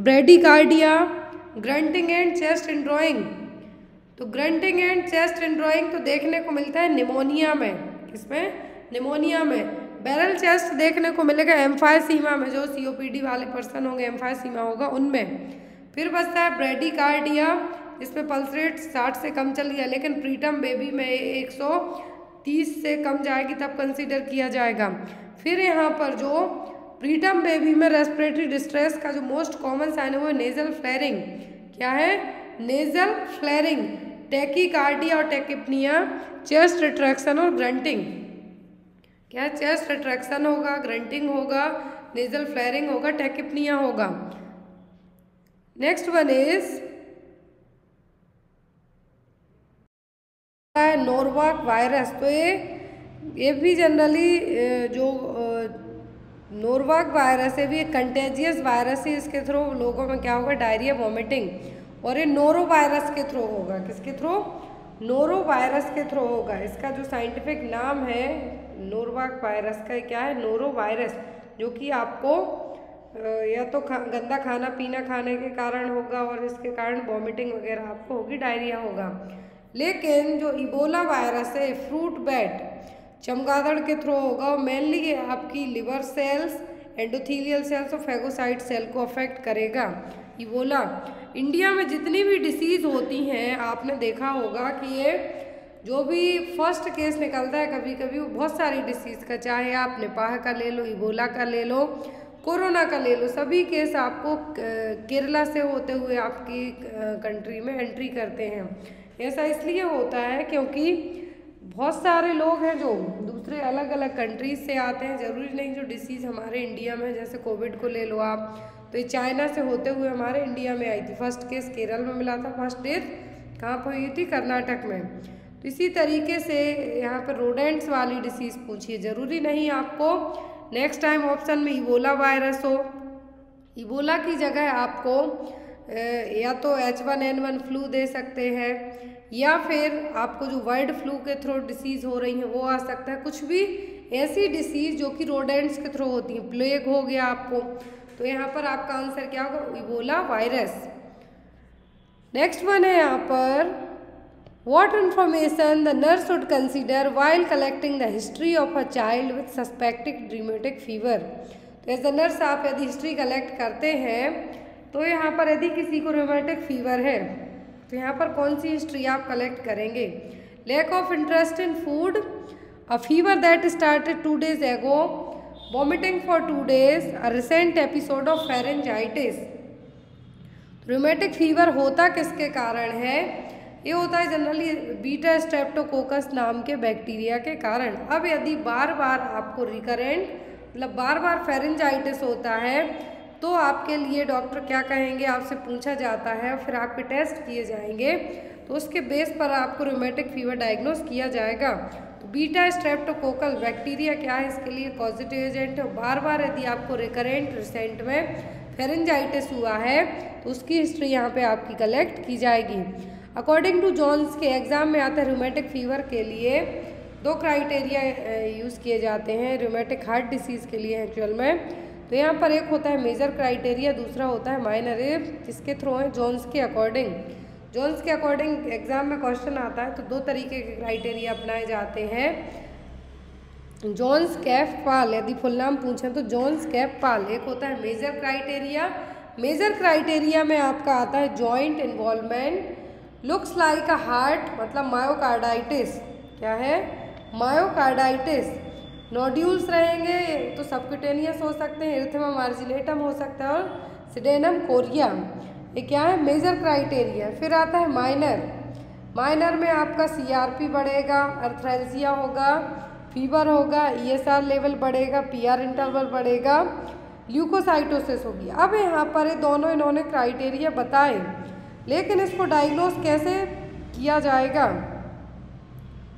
bradycardia grunting and chest indrawing तो grunting and chest indrawing तो देखने को मिलता है निमोनिया में। किसमें? निमोनिया में। बैरल चेस्ट देखने को मिलेगा एम्फायसीमा में, जो सीओपीडी वाले पर्सन होंगे एम्फायसीमा होगा उनमें। फिर बचता है ब्रेडिकार्डिया इसमें पल्स रेट साठ से कम चल गया, लेकिन प्रीटम बेबी में एक सौ तीस से कम जाएगी, तब कंसिडर किया जाएगा। फिर यहाँ पर जो प्रीटम बेबी में रेस्पिरेटरी डिस्ट्रेस का जो मोस्ट कॉमन साइन है, वो नेजल फ्लैरिंग क्या है? नेजल फ्लेयरिंग टेकिकार्डिया और टेकिपनिया चेस्ट रिट्रैक्शन और ग्रंटिंग क्या चेस्ट रिट्रैक्शन होगा ग्रंटिंग होगा नेजल फ्लैरिंग होगा टेकिपनिया होगा। Next one is Norwalk virus तो ये ये भी जनरली जो नोरवाक वायरस है भी एक कंटेजियस वायरस है इसके थ्रू लोगों में क्या होगा डायरिया वॉमिटिंग और ये नोरो वायरस के थ्रू होगा किसके थ्रू नोरो वायरस के थ्रू होगा। इसका जो साइंटिफिक नाम है नोरवाक वायरस का क्या है? नोरो वायरस जो कि आपको या तो खा, गंदा खाना पीना खाने के कारण होगा और इसके कारण वॉमिटिंग वगैरह आपको होगी डायरिया होगा। लेकिन जो इबोला वायरस है, फ्रूट बैट, चमगादड़ के थ्रू होगा और मेनली ये आपकी लिवर सेल्स, एंडोथीलियल सेल्स और फेगोसाइट सेल को अफेक्ट करेगा। इबोला, इंडिया में जितनी भी डिसीज़ होती हैं, आपने देखा होगा कि ये जो भी फ़र्स्ट केस निकलता है कभी कभी वो बहुत सारी डिसीज़ का, चाहे आप नेपाह का ले लो, इबोला का ले लो, कोरोना का ले लो, सभी केस आपको केरला से होते हुए आपकी कंट्री में एंट्री करते हैं। ऐसा इसलिए होता है क्योंकि बहुत सारे लोग हैं जो दूसरे अलग अलग कंट्रीज़ से आते हैं। ज़रूरी नहीं जो डिसीज़ हमारे इंडिया में जैसे कोविड को ले लो आप। तो ये चाइना से होते हुए हमारे इंडिया में आई थी। फ़र्स्ट केस केरल में मिला था फ़र्स्ट डेथ कहाँ पर हुई थी? कर्नाटक में। तो इसी तरीके से यहाँ पर रोडेंट्स वाली डिसीज़ पूछिए। ज़रूरी नहीं आपको नेक्स्ट टाइम ऑप्शन में इबोला वायरस हो। इबोला की जगह आपको या तो H one N one flu दे सकते हैं, या फिर आपको जो वर्ल्ड फ्लू के थ्रू डिसीज़ हो रही है, वो आ सकता है। कुछ भी ऐसी डिसीज़ जो कि रोडेंट्स के थ्रू होती हैं प्लेग हो गया आपको तो यहाँ पर आपका आंसर क्या होगा? इबोला वायरस नेक्स्ट वन है यहाँ पर। What information the nurse would consider while collecting the history of a child with suspected rheumatic fever तो एज अ नर्स आप यदि हिस्ट्री कलेक्ट करते हैं तो यहाँ पर यदि किसी को रोमेटिक फीवर है तो यहाँ पर कौन सी हिस्ट्री आप कलेक्ट करेंगे? Lack of interest in food a fever that started two days ago vomiting for two days a recent episode of pharyngitis rheumatic fever होता किसके कारण है? ये होता है जनरली बीटा स्ट्रेप्टोकोकस नाम के बैक्टीरिया के कारण। अब यदि बार बार आपको रिकरेंट मतलब बार बार फेरेंजाइटिस होता है तो आपके लिए डॉक्टर क्या कहेंगे? आपसे पूछा जाता है, फिर आपके टेस्ट किए जाएँगे तो उसके बेस पर आपको रोमेटिक फीवर डायग्नोस किया जाएगा। तो बीटा स्ट्रेप्टोकोकल बैक्टीरिया क्या है? इसके लिए पॉजिटिव एजेंट है। बार बार यदि आपको रिकरेंट रिसेंट में फेरेंजाइटिस हुआ है तो उसकी हिस्ट्री यहाँ पे आपकी कलेक्ट की जाएगी। अकॉर्डिंग टू जॉन्स के एग्ज़ाम में आता है रोमेटिक फीवर के लिए दो क्राइटेरिया यूज़ किए जाते हैं। रोमेटिक हार्ट डिसीज़ के लिए एक्चुअल में तो यहाँ पर एक होता है मेजर क्राइटेरिया दूसरा होता है माइनर ये किसके थ्रू है जॉन्स के अकॉर्डिंग जॉन्स के अकॉर्डिंग एग्ज़ाम में क्वेश्चन आता है तो दो तरीके के क्राइटेरिया अपनाए जाते हैं। जॉन्स कैफ पाल यदि फुल नाम पूछें तो जॉन्स कैफ पाल एक होता है मेजर क्राइटेरिया मेजर क्राइटेरिया में आपका आता है joint involvement looks like a heart मतलब मायोकार्डाइटिस क्या है? मायोकार्डाइटिस नोड्यूल्स रहेंगे तो सबक्यूटेनियस हो सकते हैं इर्थमा मार्जिनेटम हो सकता है और सिडेनम कोरिया ये क्या है? मेजर क्राइटेरिया फिर आता है माइनर माइनर में आपका सीआरपी बढ़ेगा अर्थ्रेल्सिया होगा फीवर होगा ईएसआर लेवल बढ़ेगा पीआर इंटरवल बढ़ेगा ल्यूकोसाइटोसिस होगी। अब यहाँ पर ये दोनों इन्होंने क्राइटेरिया बताए, लेकिन इसको डायग्नोस कैसे किया जाएगा?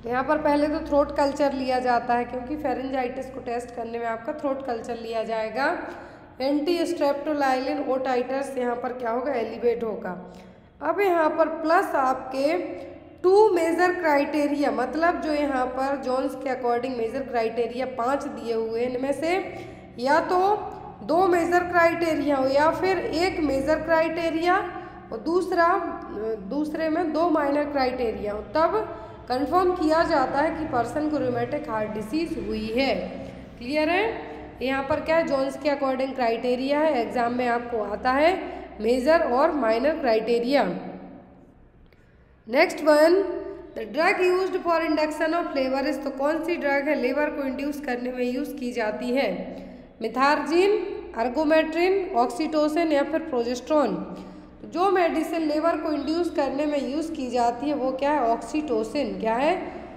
यहाँ पर पहले तो थ्रोट कल्चर लिया जाता है, क्योंकि फेरेंजाइटिस को टेस्ट करने में आपका थ्रोट कल्चर लिया जाएगा। एंटी स्ट्रेप्टोलाइलिन ओ टाइटर्स यहाँ पर क्या होगा? एलिवेट होगा। अब यहाँ पर प्लस आपके टू मेजर क्राइटेरिया मतलब जो यहाँ पर जॉन्स के अकॉर्डिंग मेजर क्राइटेरिया पाँच दिए हुए हैं, इनमें से या तो दो मेजर क्राइटेरिया हो या फिर एक मेजर क्राइटेरिया और दूसरा, दूसरे में दो माइनर क्राइटेरिया हो, तब कंफर्म किया जाता है कि पर्सन को रोमेटिक हार्ट डिसीज हुई है। क्लियर है? यहाँ पर क्या है? जोन्स के अकॉर्डिंग क्राइटेरिया है। एग्ज़ाम में आपको आता है मेजर और minor criteria next one the drug use for induction of labour is तो कौन सी ड्रग है? लेबर को इंड्यूस करने में यूज़ की जाती है। मिथार्जिन अर्गोमेट्रिन ऑक्सीटोसिन या फिर प्रोजेस्ट्रॉन जो मेडिसिन लेबर को इंड्यूस करने में यूज़ की जाती है, वो क्या है? ऑक्सीटोसिन। क्या है?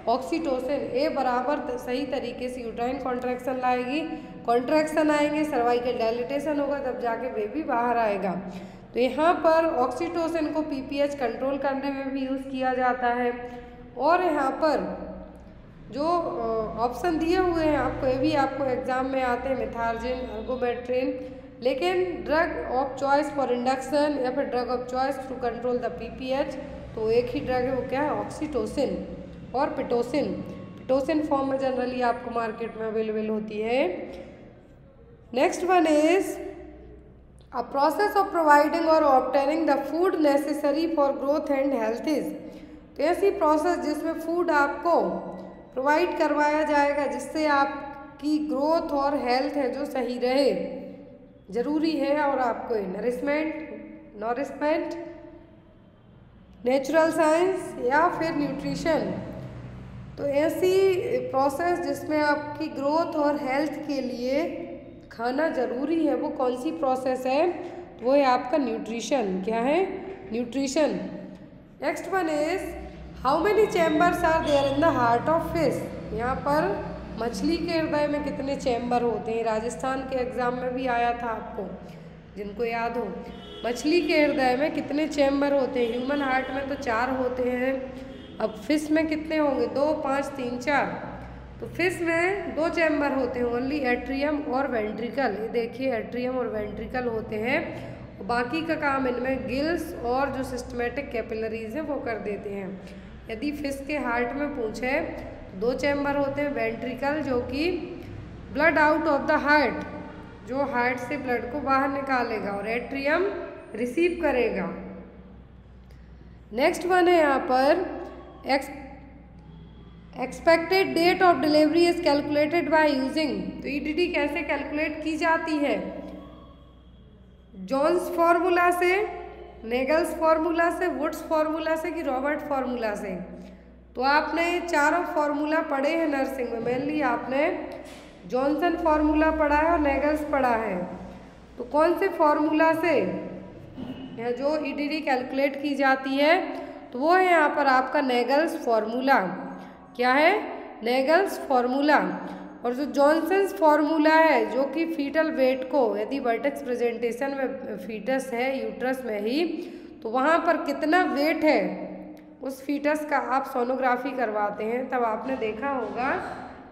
ऑक्सीटोसिन। ए बराबर सही तरीके से यूट्राइन कॉन्ट्रैक्शन लाएगी। कॉन्ट्रैक्शन आएँगे, सर्वाइकल डायलिटेशन होगा, तब जाके बेबी बाहर आएगा। तो यहाँ पर ऑक्सीटोसिन को पीपीएच कंट्रोल करने में भी यूज़ किया जाता है। और यहाँ पर जो ऑप्शन दिए हुए हैं, आपको ये भी आपको एग्ज़ाम में आते हैं, मिथार्जिन, अर्गोमेट्रिन लेकिन drug of choice for induction या फिर drug of choice to control the PPH तो एक ही ड्रग है, वो क्या है? ऑक्सीटोसिन और पिटोसिन पिटोसिन फॉर्म में जनरली आपको मार्केट में अवेलेबल होती है। Next one is a process of providing और obtaining the food necessary for growth and health is तो ऐसी प्रोसेस जिसमें फ़ूड आपको प्रोवाइड करवाया जाएगा, जिससे आपकी ग्रोथ और हेल्थ है जो सही रहे। ज़रूरी है और आपको नरिशमेंट नॉरिशमेंट नेचुरल साइंस या फिर न्यूट्रिशन तो ऐसी प्रोसेस जिसमें आपकी ग्रोथ और हेल्थ के लिए खाना ज़रूरी है, वो कौन सी प्रोसेस है? वो है आपका न्यूट्रिशन क्या है? Nutrition next one is how many chambers are there in the heart of fish यहाँ पर मछली के हृदय में कितने चैम्बर होते हैं? राजस्थान के एग्ज़ाम में भी आया था आपको, जिनको याद हो। मछली के हृदय में कितने चैम्बर होते हैं? ह्यूमन हार्ट में तो चार होते हैं। अब फ़िश में कितने होंगे? दो, पाँच, तीन, चार। तो फ़िश में दो चैम्बर होते हैं ओनली एट्रियम और वेंट्रिकल ये देखिए एट्रियम और वेंट्रिकल होते हैं। बाकी का काम इनमें गिल्स और जो सिस्टमेटिक कैपिलरीज हैं, वो कर देते हैं। यदि फ़िश के हार्ट में पूछे दो चैम्बर होते हैं वेंट्रिकल जो कि blood out of the heart जो हार्ट से ब्लड को बाहर निकालेगा और एट्रियम रिसीव करेगा। नेक्स्ट वन है यहाँ पर ex expected date of delivery is calculated by using तो ईडीडी e कैसे कैलकुलेट की जाती है? जॉन्स फार्मूला से नेगल्स फार्मूला से वुड्स फार्मूला से कि रॉबर्ट फार्मूला से? तो आपने ये चारों फार्मूला पढ़े हैं नर्सिंग में। मेनली आपने जॉनसन फार्मूला पढ़ा है और नेगल्स पढ़ा है। तो कौन से फार्मूला से यह जो ईडीडी e कैलकुलेट की जाती है तो वो है यहाँ पर आपका नेगल्स फार्मूला क्या है? नेगल्स फार्मूला और जो जॉनसन्स फार्मूला है, जो कि फीटल वेट को, यदि वर्टेक्स प्रेजेंटेशन में फीटस है यूट्रस में ही तो वहाँ पर कितना वेट है? उस फीटस का आप सोनोग्राफी करवाते हैं, तब आपने देखा होगा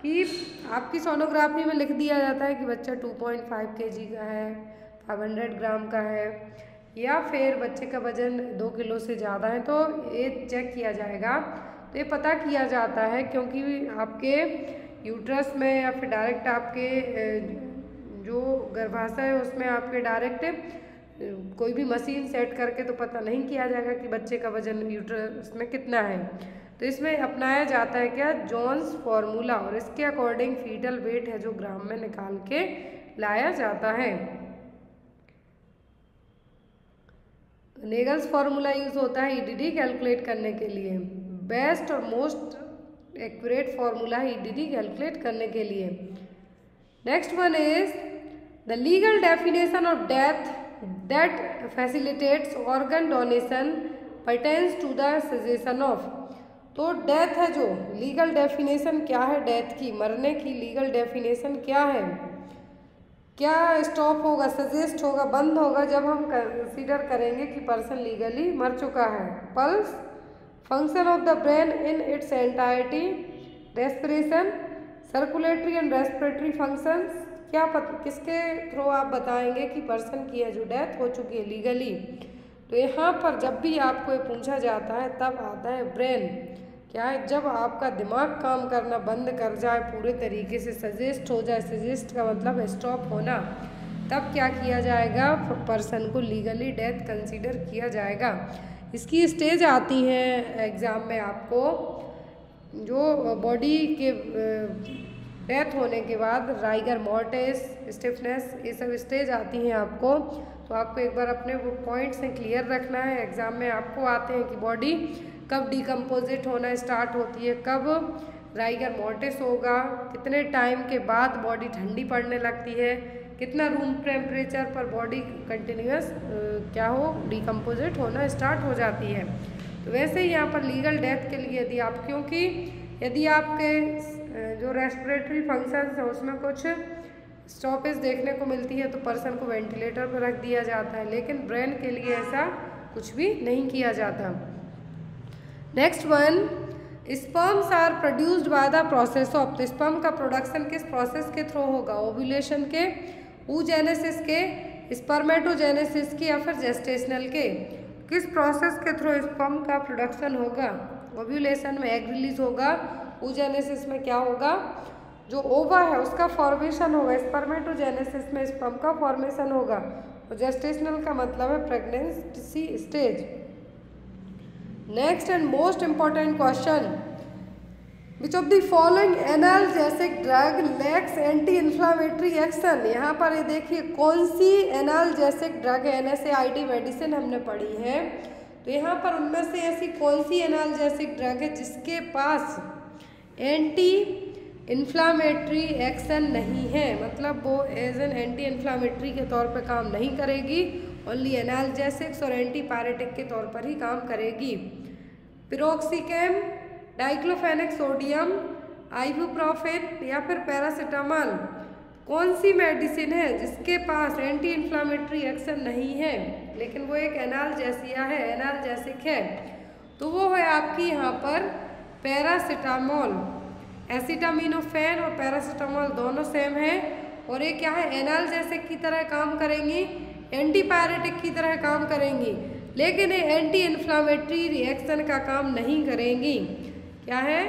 कि आपकी सोनोग्राफी में लिख दिया जाता है कि बच्चा 2.5 जी का है 500 ग्राम का है, या फिर बच्चे का वज़न दो किलो से ज़्यादा है तो ये चेक किया जाएगा। तो ये पता किया जाता है क्योंकि आपके यूट्रस में या फिर डायरेक्ट आपके जो गर्भाशय है, उसमें आपके डायरेक्ट कोई भी मशीन सेट करके तो पता नहीं किया जाएगा कि बच्चे का वज़न यूट्रस में कितना है। तो इसमें अपनाया जाता है क्या? जॉन्स फॉर्मूला और इसके अकॉर्डिंग फीटल वेट है जो ग्राम में निकाल के लाया जाता है। नेगल्स फॉर्मूला यूज़ होता है ईडीडी कैलकुलेट करने के लिए। बेस्ट और मोस्ट एक्यूरेट फॉर्मूला है ईडीडी कैलकुलेट करने के लिए। Next one is the legal definition of death that facilitates organ donation pertains to the suggestion of तो डेथ है जो लीगल डेफिनेशन क्या है डेथ की? मरने की लीगल डेफिनेशन क्या है? क्या स्टॉप होगा सजेस्ट होगा, बंद होगा जब हम कंसीडर करेंगे कि पर्सन लीगली मर चुका है? Pulse function of the brain in its entirety respiration circulatory and respiratory functions क्या पत, किसके थ्रू आप बताएँगे कि पर्सन की है जो डेथ हो चुकी है लीगली तो यहाँ पर जब भी आपको ये पूछा जाता है तब आता है ब्रेन क्या है? जब आपका दिमाग काम करना बंद कर जाए पूरे तरीके से सजेस्ट हो जाए सजेस्ट का मतलब स्टॉप होना तब क्या किया जाएगा? पर्सन को लीगली डेथ कंसीडर किया जाएगा। इसकी स्टेज आती हैं एग्ज़ाम में आपको जो बॉडी के डेथ होने के बाद राइगर मॉर्टेस, स्टिफनेस, ये सब स्टेज आती हैं आपको। तो आपको एक बार अपने वो पॉइंट्स हैं क्लियर रखना है। एग्ज़ाम में आपको आते हैं कि बॉडी कब डिकम्पोजिट होना स्टार्ट होती है, कब राइगर मॉर्टिस होगा, कितने टाइम के बाद बॉडी ठंडी पड़ने लगती है, कितना रूम टेम्परेचर पर बॉडी कंटिन्यूस क्या हो, डिकम्पोजिट होना स्टार्ट हो जाती है। तो वैसे ही यहाँ पर लीगल डेथ के लिए यदि आप, क्योंकि यदि आपके जो रेस्पिरेटरी फ़ंक्शंस है, उसमें कुछ स्टॉपेज देखने को मिलती है तो पर्सन को वेंटिलेटर पर रख दिया जाता है। लेकिन ब्रेन के लिए ऐसा कुछ भी नहीं किया जाता। Next one sperms are produced by the process of तो स्पर्म का प्रोडक्शन किस प्रोसेस के थ्रू होगा? ओव्यूलेशन के ऊजेनेसिस के स्पर्मेटोजेनेसिस के या फिर जेस्टेशनल के? किस प्रोसेस के थ्रू स्पर्म का प्रोडक्शन होगा? ओव्यूलेशन में एग रिलीज़ होगा ऊजेनेसिस में क्या होगा? जो ओवा है, उसका फॉर्मेशन होगा स्पर्मेटोजेनेसिस में स्पर्म का फॉर्मेशन होगा। और जेस्टेशनल का मतलब है pregnancy stage next and most important question which of the following analgesic drug lacks anti inflammatory action यहाँ पर ये देखिए, कौन सी एनालजेसिक ड्रग एन मेडिसिन हमने पढ़ी है। तो यहाँ पर उनमें से ऐसी कौन सी एनालजेसिक ड्रग है जिसके पास एंटी इन्फ्लामेटरी एक्शन नहीं है। मतलब वो एज एन एंटी इन्फ्लामेटरी के तौर पर काम नहीं करेगी ओनली एनालजेसिक्स और एंटी एंटीपायरेटिक के तौर पर ही काम करेगी। पिरोक्सिकेम डाइक्लोफेनिक सोडियम आइबुप्रोफेन या फिर पैरासीटामॉल कौन सी मेडिसिन है जिसके पास एंटी इन्फ्लामेटरी एक्शन नहीं है? लेकिन वो एक एनालजेसिया है एनालजेसिक है। तो वो है आपकी यहाँ पर पैरासीटामोल। एसिटामिनोफेन और पैरासीटामोल दोनों सेम है और ये क्या है? एनालजेसिक की तरह काम करेंगी, एंटीपायरेटिक की तरह काम करेंगी, लेकिन ये एंटी इन्फ्लामेटरी रिएक्शन का काम नहीं करेंगी। क्या है?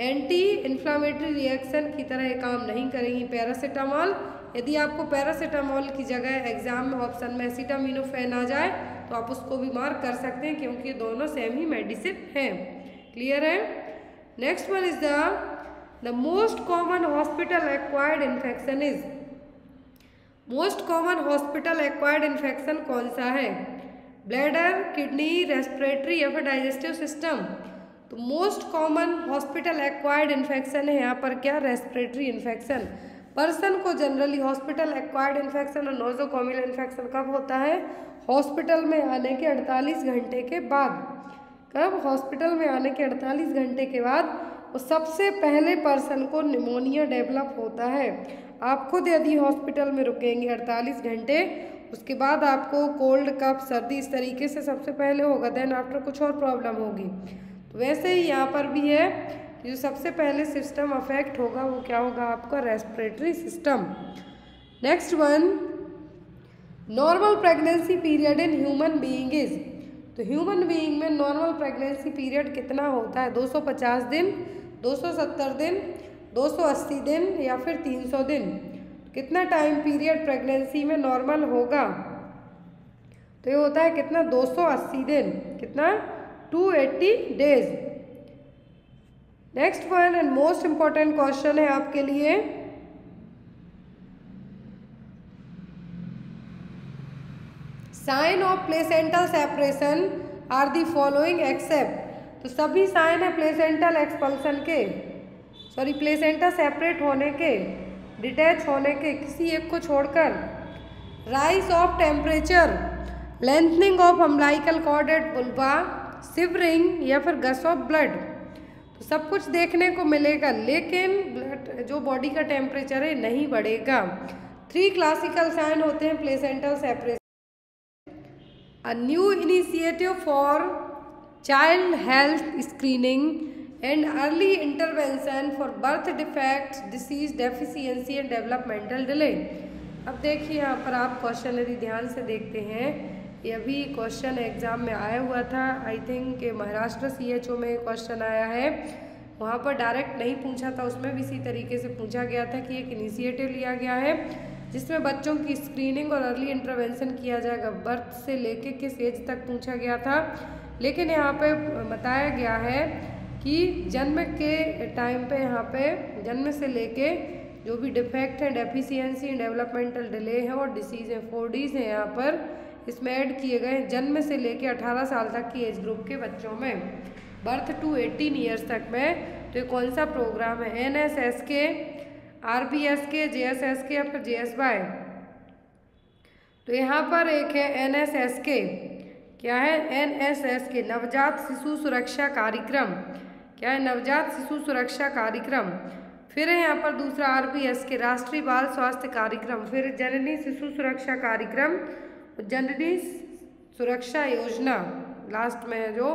एंटी इन्फ्लामेटरी रिएक्शन की तरह काम नहीं करेंगी पैरासीटामॉल। यदि आपको पैरासीटामॉल की जगह एग्ज़ाम में ऑप्शन में एसिटामिनोफेन आ जाए तो आप उसको भी मार्क कर सकते हैं क्योंकि दोनों सेम ही मेडिसिन हैं। क्लियर है? Next one is the the most common hospital acquired infection is most common hospital acquired infection कौन सा है? ब्लैडर किडनी रेस्पिरेटरी या फिर डाइजेस्टिव सिस्टम तो most common hospital acquired infection है यहाँ पर क्या? रेस्पिरेटरी इन्फेक्शन पर्सन को जनरली हॉस्पिटल एक्वायर्ड इन्फेक्शन और नोजोकॉमिल इन्फेक्शन कब होता है? हॉस्पिटल में आने के 48 घंटे के बाद. कब हॉस्पिटल में आने के 48 घंटे के बाद वो सबसे पहले पर्सन को निमोनिया डेवलप होता है। आप खुद यदि हॉस्पिटल में रुकेंगे 48 घंटे, उसके बाद आपको कोल्ड कफ, सर्दी इस तरीके से सबसे पहले होगा देन आफ्टर कुछ और प्रॉब्लम होगी। तो वैसे ही यहाँ पर भी है जो सबसे पहले सिस्टम अफेक्ट होगा, वो क्या होगा आपका? Respiratory system next one normal pregnancy period in human being is तो ह्यूमन बीइंग में नॉर्मल प्रेगनेंसी पीरियड कितना होता है? 250 दिन 270 दिन 280 दिन या फिर 300 दिन? कितना टाइम पीरियड प्रेगनेंसी में नॉर्मल होगा? तो ये होता है कितना? 280 दिन। कितना? 280 days next one and most important question है आपके लिए। Sign of placental separation are the following except. तो सभी साइन है प्लेसेंटल एक्सपल्सन के, सॉरी, प्लेसेंटल सेपरेट होने के, डिटैच होने के, किसी एक को छोड़कर। Rise of temperature, lengthening of umbilical corded बुलबा shivering या फिर गस ऑफ़ ब्लड। तो सब कुछ देखने को मिलेगा, लेकिन ब्लड जो बॉडी का टेम्परेचर है, नहीं बढ़ेगा। थ्री क्लासिकल साइन होते हैं placental separation a new initiative for child health screening and early intervention for birth defects disease deficiency and developmental delay. अब देखिए यहाँ पर आप क्वेश्चन यदि ध्यान से देखते हैं, ये अभी क्वेश्चन एग्ज़ाम में आया हुआ था। I think Maharashtra C H O में क्वेश्चन आया है। वहाँ पर डायरेक्ट नहीं पूछा था, उसमें भी इसी तरीके से पूछा गया था कि एक इनिशिएटिव लिया गया है। जिसमें बच्चों की स्क्रीनिंग और अर्ली इंटरवेंशन किया जाएगा। बर्थ से लेके किस एज तक पूछा गया था? लेकिन यहाँ पे बताया गया है कि जन्म के टाइम पे यहाँ पे, जन्म से लेके जो भी डिफेक्ट है डेफिशिएंसी डेवलपमेंटल डिले है और डिसीज़ है फोर डीज हैं यहाँ पर, इसमें ऐड किए गए हैं। जन्म से लेके 18 साल तक की एज ग्रुप के बच्चों में। बर्थ टू 18 ईयर्स तक में तो ये कौन सा प्रोग्राम है? N K R P S K J S S K या फिर जे एस वाई तो यहाँ पर एक है एन एस एस के क्या है? N S S K Navjat Shishu सुरक्षा कार्यक्रम। क्या है? नवजात शिशु सुरक्षा कार्यक्रम। फिर है यहाँ पर दूसरा R P S K Rashtriya Bal Swasthya कार्यक्रम। फिर जननी शिशु सुरक्षा कार्यक्रम जननी सुरक्षा योजना। लास्ट में जो।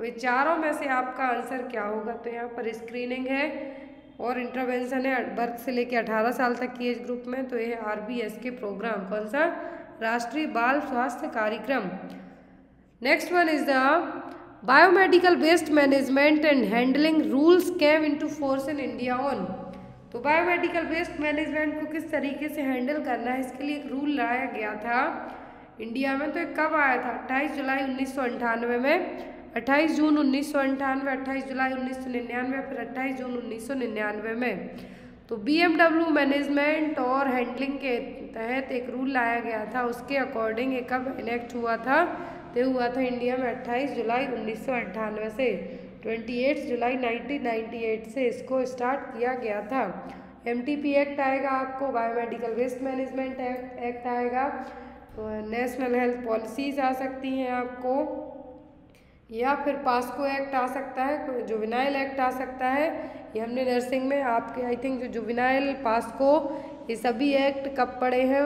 विचारों में से आपका आंसर क्या होगा? तो यहाँ पर स्क्रीनिंग है। और इंटरवेंशन है बर्थ से लेकर अठारह साल तक की एज ग्रुप में तो ये बी एस के प्रोग्राम कौन सा? Rashtriya Bal Swasthya Karyakram. Next one is the biomedical waste management and handling rules came into force in India on तो बायोमेडिकल वेस्ट मैनेजमेंट को किस तरीके से हैंडल करना है, इसके लिए एक रूल लाया गया था। इंडिया में तो एक कब आया था? अट्ठाईस जुलाई उन्नीस में। 28 जून उन्नीस सौ अंठानवे, अट्ठाईस जुलाई उन्नीस सौ निन्यानवे, फिर 28 जून उन्नीस सौ निन्यानवे में तो BMW मैनेजमेंट और हैंडलिंग के तहत एक रूल लाया गया था। उसके अकॉर्डिंग ये कब इनेक्ट हुआ था। तो हुआ था इंडिया में 28 जुलाई उन्नीस सौ अंठानवे से 28 जुलाई 1998 से इसको स्टार्ट किया गया था। एमटीपी एक्ट आएगा आपको बायोमेडिकल वेस्ट मैनेजमेंट एक्ट आएगा। तो नेशनल हेल्थ पॉलिसीज़ आ सकती हैं आपको। या फिर पास्को एक्ट आ सकता है जुविनाइल एक्ट आ सकता है, ये हमने नर्सिंग में आपके आई थिंक जो जुविनाइल पास्को ये सभी एक्ट कब पढ़े हैं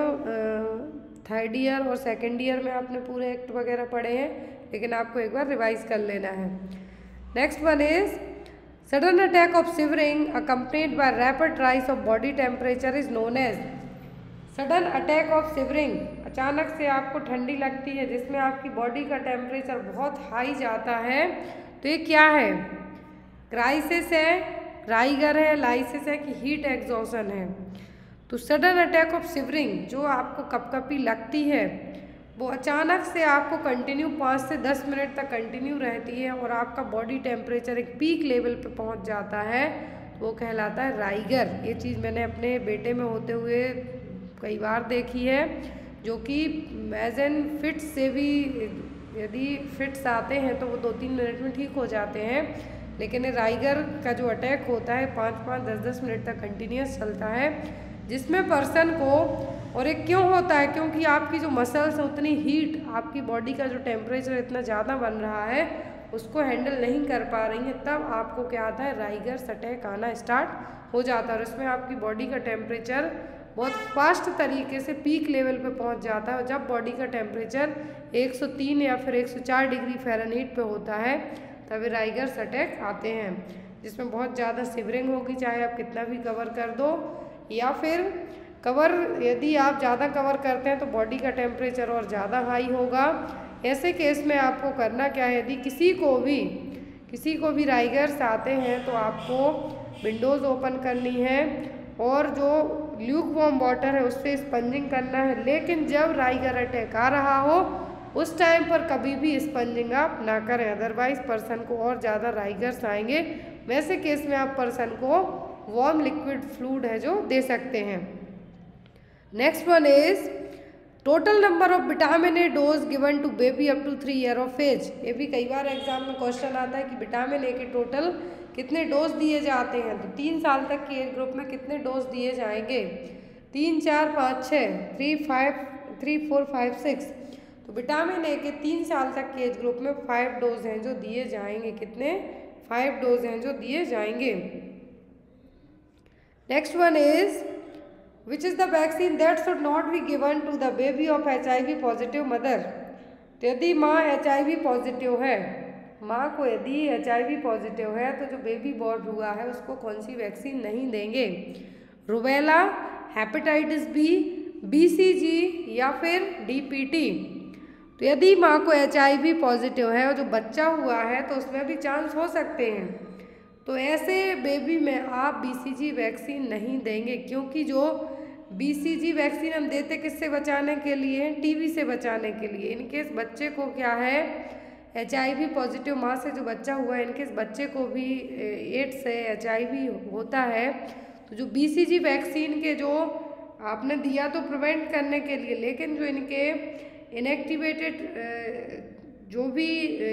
थर्ड ईयर और सेकेंड ईयर में आपने पूरे एक्ट वगैरह पढ़े हैं, लेकिन आपको एक बार रिवाइज कर लेना है। Next one is sudden attack of shivering accompanied by rapid rise of body temperature is known as sudden attack of shivering अचानक से आपको ठंडी लगती है, जिसमें आपकी बॉडी का टेम्परेचर बहुत हाई जाता है तो ये क्या है? क्राइसिस है राइगर है, लाइसिस है कि हीट एग्जॉशन है। तो सडन अटैक ऑफ़ सिवरिंग जो आपको कपकपी लगती है, वो अचानक से आपको कंटिन्यू पाँच से दस मिनट तक कंटिन्यू रहती है और आपका बॉडी टेम्परेचर एक पीक लेवल पे पहुँच जाता है। वो कहलाता है राइगर। ये चीज़ मैंने अपने बेटे में होते हुए कई बार देखी है। जो कि एज एन फिट्स से भी, यदि फिट्स आते हैं तो वो दो तीन मिनट में ठीक हो जाते हैं। लेकिन राइगर का जो अटैक होता है पाँच पाँच दस दस मिनट तक कंटिन्यूस चलता है, जिसमें पर्सन को, और एक क्यों होता है? क्योंकि आपकी जो मसल्स है, उतनी हीट आपकी बॉडी का जो टेम्परेचर इतना ज़्यादा बन रहा है, उसको हैंडल नहीं कर पा रही है, तब आपको क्या आता है? राइगर्स अटैक आना स्टार्ट हो जाता है, और उसमें आपकी बॉडी का टेम्परेचर बहुत फास्ट तरीके से पीक लेवल पे पहुँच जाता है और जब बॉडी का टेम्परेचर 103 या फिर 104 डिग्री फ़ारेनहीट पे होता है, तभी राइगर्स अटैक आते हैं। जिसमें बहुत ज़्यादा सिवरिंग होगी, चाहे आप कितना भी कवर कर दो, या फिर कवर यदि आप ज़्यादा कवर करते हैं तो बॉडी का टेम्परेचर और ज़्यादा हाई होगा। ऐसे केस में आपको करना क्या है? यदि किसी को भी, किसी को भी राइगर्स आते हैं तो आपको विंडोज़ ओपन करनी है और जो ल्यूक वॉम वाटर है, उससे स्पंजिंग करना है। लेकिन जब राइगर अटैक आ रहा हो, उस टाइम पर कभी भी स्पंजिंग आप ना करें। अदरवाइज़ पर्सन को और ज़्यादा राइगर्स आएँगे। वैसे केस में आप पर्सन को वार्म लिक्विड फ्लूड है जो दे सकते हैं। Next one is total number of vitamin A dose given to baby up to three year of age ये भी कई बार एग्ज़ाम में क्वेश्चन आता है कि विटामिन ए के टोटल कितने डोज दिए जाते हैं? तो तीन साल तक के एज ग्रुप में कितने डोज दिए जाएँगे? तीन, चार, पाँच छः three five three four five six तो विटामिन ए के तीन साल तक के एज ग्रुप में फाइव डोज हैं जो दिए जाएँगे। कितने? फाइव डोज हैं जो दिए जाएँगे। Next one is which is the vaccine that should not be given to the baby of H I V positive mother यदि माँ एच आई वी पॉजिटिव है माँ को यदि एच आई वी पॉजिटिव है तो जो बेबी बॉर्न हुआ है, उसको कौन सी वैक्सीन नहीं देंगे? Rubella hepatitis B B C G या फिर डी पी टी तो यदि माँ को एच आई वी पॉजिटिव है और जो बच्चा हुआ है तो उसमें भी चांस हो सकते हैं। तो ऐसे बेबी में आप बी सी जी वैक्सीन नहीं देंगे, क्योंकि जो बी सी जी वैक्सीन हम देते किससे बचाने के लिए? टीबी से बचाने के लिए। इनकेस बच्चे को क्या है? एच आई वी पॉजिटिव माँ से जो बच्चा हुआ है इनकेस बच्चे को भी एड्स है एच आई वी होता है। तो जो बी सी जी वैक्सीन के जो आपने दिया तो प्रिवेंट करने के लिए, लेकिन जो इनके इनएक्टिवेटेड जो भी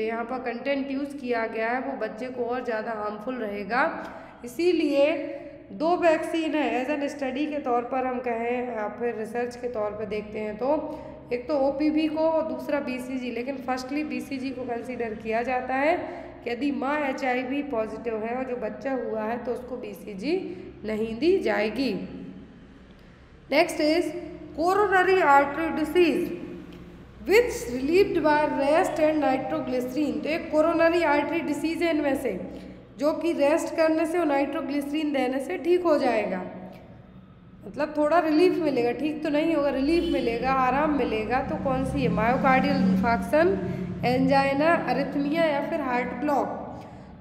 यहाँ पर कंटेंट यूज़ किया गया है, वो बच्चे को और ज़्यादा हार्मफुल रहेगा। इसीलिए दो वैक्सीन है एज एन स्टडी के तौर पर हम कहें या फिर रिसर्च के तौर पर देखते हैं तो एक तो ओपीवी को और दूसरा बीसीजी लेकिन फर्स्टली बीसीजी को कंसिडर किया जाता है कि यदि माँ एच पॉजिटिव है और जो बच्चा हुआ है तो उसको बीसीजी नहीं दी जाएगी। Next is coronary artery disease which relieved by rest and nitroglycerin तो एक कोरोनरी आर्टरी डिसीज है इनमें से, जो कि रेस्ट करने से और नाइट्रोग्लिसरीन देने से ठीक हो जाएगा। मतलब थोड़ा रिलीफ मिलेगा, ठीक तो नहीं होगा रिलीफ मिलेगा, आराम मिलेगा तो कौन सी है? मायोकार्डियल इन्फाक्शन एंजाइना अरिथमिया या फिर हार्ट ब्लॉक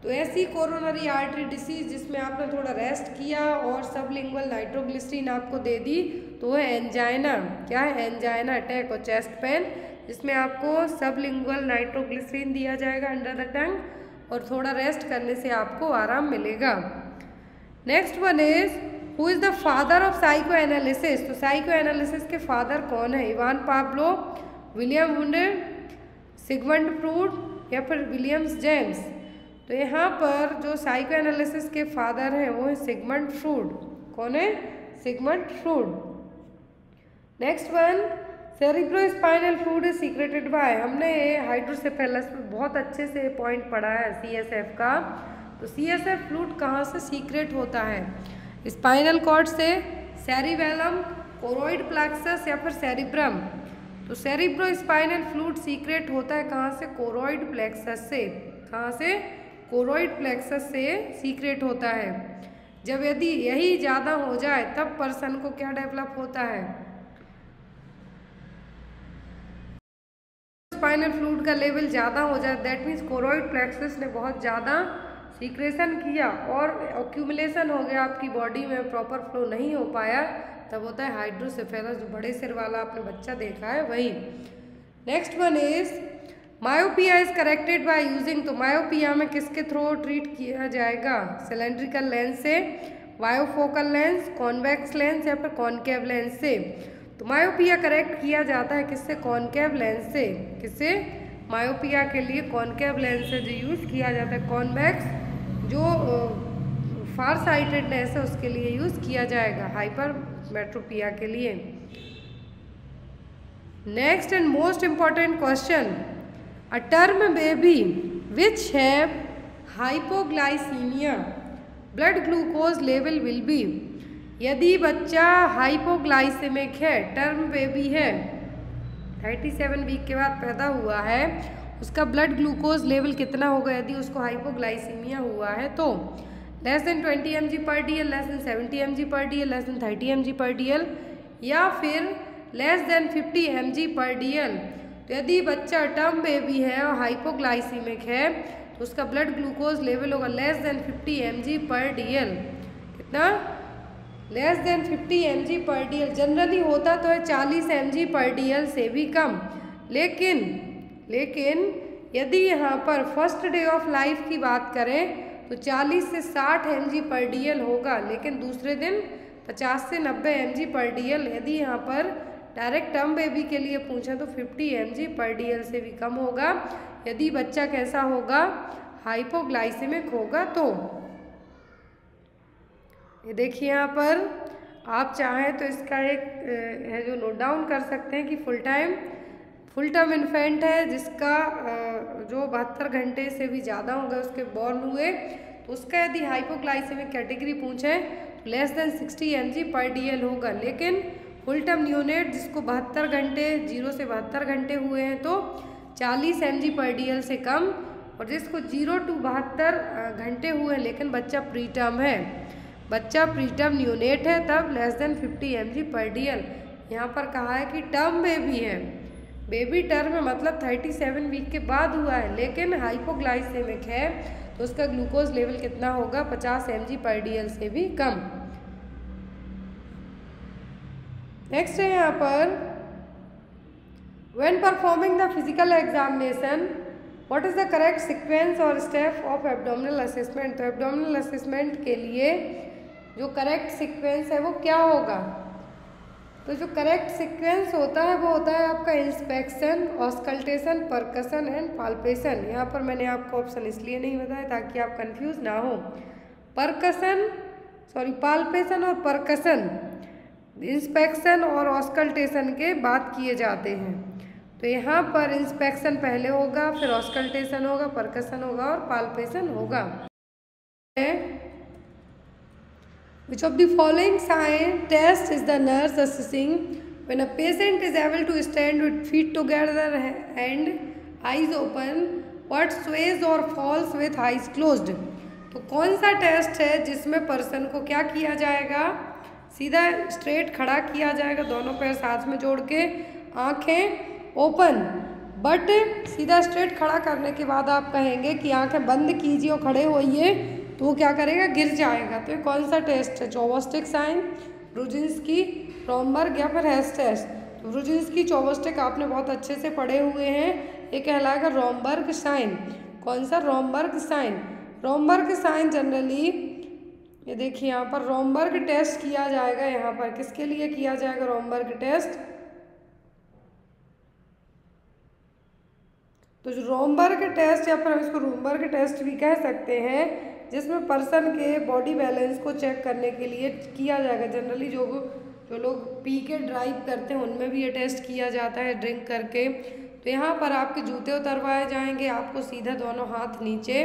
तो ऐसी कोरोनरी आर्टरी डिसीज जिसमें आपने थोड़ा रेस्ट किया और सब लिंगुअल नाइट्रोग्लिसरीन आपको दे दी तो है एंजाइना क्या है? एंजाइना अटैक और चेस्ट पेन जिसमें आपको सब लिंगुअल नाइट्रोग्लिसरीन दिया जाएगा अंडर द टंग और थोड़ा रेस्ट करने से आपको आराम मिलेगा। Next one is who is the father of psycho analysis तो साइको एनालिसिस के फादर कौन है Ivan Pavlov William Wundt Sigmund Freud या फिर विलियम्स जेम्स तो यहाँ पर जो साइको एनालिसिस के फादर हैं, वो है सिगमंड फ्रूड कौन है? Sigmund Freud next one cerebrospinal fluid is secreted by हमने हाइड्रोसेफेलस में बहुत अच्छे से पॉइंट पढ़ा है सीएसएफ का. तो सीएसएफ फ्लूड कहाँ से सीक्रेट होता है? स्पाइनल कॉर्ड से सेरिवेलम कोरोइड प्लेक्सस या फिर सेरिब्रम। तो सेरिब्रो स्पाइनल फ्लूड सीक्रेट होता है कहाँ से? कोरोइड प्लेक्सस से। कहाँ से? कोरोइड प्लेक्सस से सीक्रेट होता है। जब यदि यही ज़्यादा हो जाए, तब पर्सन को क्या डेवलप होता है? स्पाइनल फ्लूड का लेवल ज़्यादा हो जाए दैट मीन्स कोरोइड प्लेक्सस ने बहुत ज़्यादा सीक्रेशन किया और ऑक्यूमुलेशन हो गया आपकी बॉडी में प्रॉपर फ्लो नहीं हो पाया, तब होता है हाइड्रोसेफेलस जो बड़े सिर वाला आपने बच्चा देखा है, वही। Next one is myopia is corrected by using तो मायोपिया में किसके थ्रू ट्रीट किया जाएगा? सिलेंड्रिकल लेंस से वायोफोकल लेंस कॉन्वेक्स लेंस या फिर कॉनकेव लेंस से। तो मायोपिया करेक्ट किया जाता है किससे? कॉनकेव लेंस से। किससे? मायोपिया के लिए कॉनकेव लेंस से जो यूज़ किया जाता है कॉन्वेक्स जो फार साइटेडनेस है उसके लिए यूज़ किया जाएगा हाइपर मेट्रोपिया के लिए। Next and most important question a term baby which have hypoglycemia blood glucose level will be यदि बच्चा हाइपोग्लाइसेमिक है टर्म बेबी है। 37 वीक के बाद पैदा हुआ है। उसका ब्लड ग्लूकोज लेवल कितना होगा यदि उसको हाइपोग्लाइसीमिया हुआ है तो less than 20 M G per D L less than 70 M G per D L less than 30 M G per D L या फिर less than 50 M G per D तो यदि बच्चा टर्म बेबी है और हाइपोग्लाइसीमिक है तो उसका ब्लड ग्लूकोज लेवल होगा less than 50 M G per D L कितना? Less than 50 M G per D L generally होता तो है 40 M G per D L से भी कम, लेकिन लेकिन यदि यहाँ पर फ़र्स्ट डे ऑफ़ लाइफ की बात करें तो 40 से 60 एम जी पर डीएल होगा, लेकिन दूसरे दिन 50 से 90 एम जी पर डीएल यदि यहाँ पर डायरेक्ट टर्म बेबी के लिए पूछें तो 50 एम जी पर डीएल से भी कम होगा। यदि बच्चा कैसा होगा हाइपोग्लाइसेमिक होगा तो। ये देखिए यहाँ पर, आप चाहें तो इसका एक है जो नोट डाउन कर सकते हैं कि full time full term infant है, जिसका जो बहत्तर घंटे से भी ज़्यादा होंगे उसके बॉर्न हुए तो उसका यदि हाइपोग्लाइसेमिक कैटेगरी पूछें less than sixty MG per DL होगा। लेकिन फुल टर्म न्यूनेट जिसको बहत्तर घंटे ज़ीरो से बहत्तर घंटे हुए हैं तो चालीस एम पर डीएल से कम, और जिसको ज़ीरो टू बहत्तर घंटे हुए हैं, लेकिन बच्चा प्री टर्म है। बच्चा प्री टर्म न्यूनेट है, तब less than fifty M per D यहाँ पर कहा है कि टर्म में भी है। बेबी टर्म मतलब 37 वीक के बाद हुआ है, लेकिन हाइपोग्लाइसेमिक है तो उसका ग्लूकोज लेवल कितना होगा? 50 M G per D L से भी कम। नेक्स्ट है यहाँ पर। When performing the physical examination what is the correct sequence और स्टेप ऑफ़ एब्डोमिनल असेसमेंट तो एब्डोमिनल असेसमेंट के लिए जो करेक्ट सिक्वेंस है, वो क्या होगा? तो जो करेक्ट सीक्वेंस होता है, वो होता है आपका inspection auscultation percussion and palpation यहाँ पर मैंने आपको ऑप्शन इसलिए नहीं बताया ताकि आप कंफ्यूज ना हो। परकसन सॉरी पाल्पेशन और परकसन इंस्पेक्शन और ऑस्कल्टेशन के बात किए जाते हैं। तो यहाँ पर इंस्पेक्शन पहले होगा, फिर ऑस्कल्टेशन होगा परकसन होगा और पाल्पेशन होगा। Which of the following sign test is the nurse assessing when a patient is able to stand with feet together and eyes open? What sways or falls with eyes closed? तो कौन सा test है जिसमें person को क्या किया जाएगा सीधा स्ट्रेट खड़ा किया जाएगा दोनों पैर साथ में जोड़ के आँखें ओपन बट सीधा स्ट्रेट खड़ा करने के बाद आप कहेंगे कि आँखें बंद कीजिए और खड़े होइए तो वो क्या करेगा? गिर जाएगा। तो ये कौन सा टेस्ट है? चौवस्टिक साइन ब्रुजिन्स की रोमबर्ग या फिर हेस्ट टेस्ट तो की चौवस्टिक आपने बहुत अच्छे से पढ़े हुए हैं। ये कहलाएगा रोमबर्ग साइन। कौन सा? Romberg sign. Romberg sign generally, ये देखिए यहाँ पर रोमबर्ग टेस्ट किया जाएगा। यहाँ पर किसके लिए किया जाएगा रोमबर्ग टेस्ट? तो जो रोमबर्ग टेस्ट या फिर हम इसको रोमबर्ग टेस्ट भी कह सकते हैं। जिसमें पर्सन के बॉडी बैलेंस को चेक करने के लिए किया जाएगा। जनरली जो जो लोग पी के ड्राइव करते हैं, उनमें भी ये टेस्ट किया जाता है ड्रिंक करके। तो यहाँ पर आपके जूते उतरवाए जाएँगे, आपको सीधा दोनों हाथ नीचे,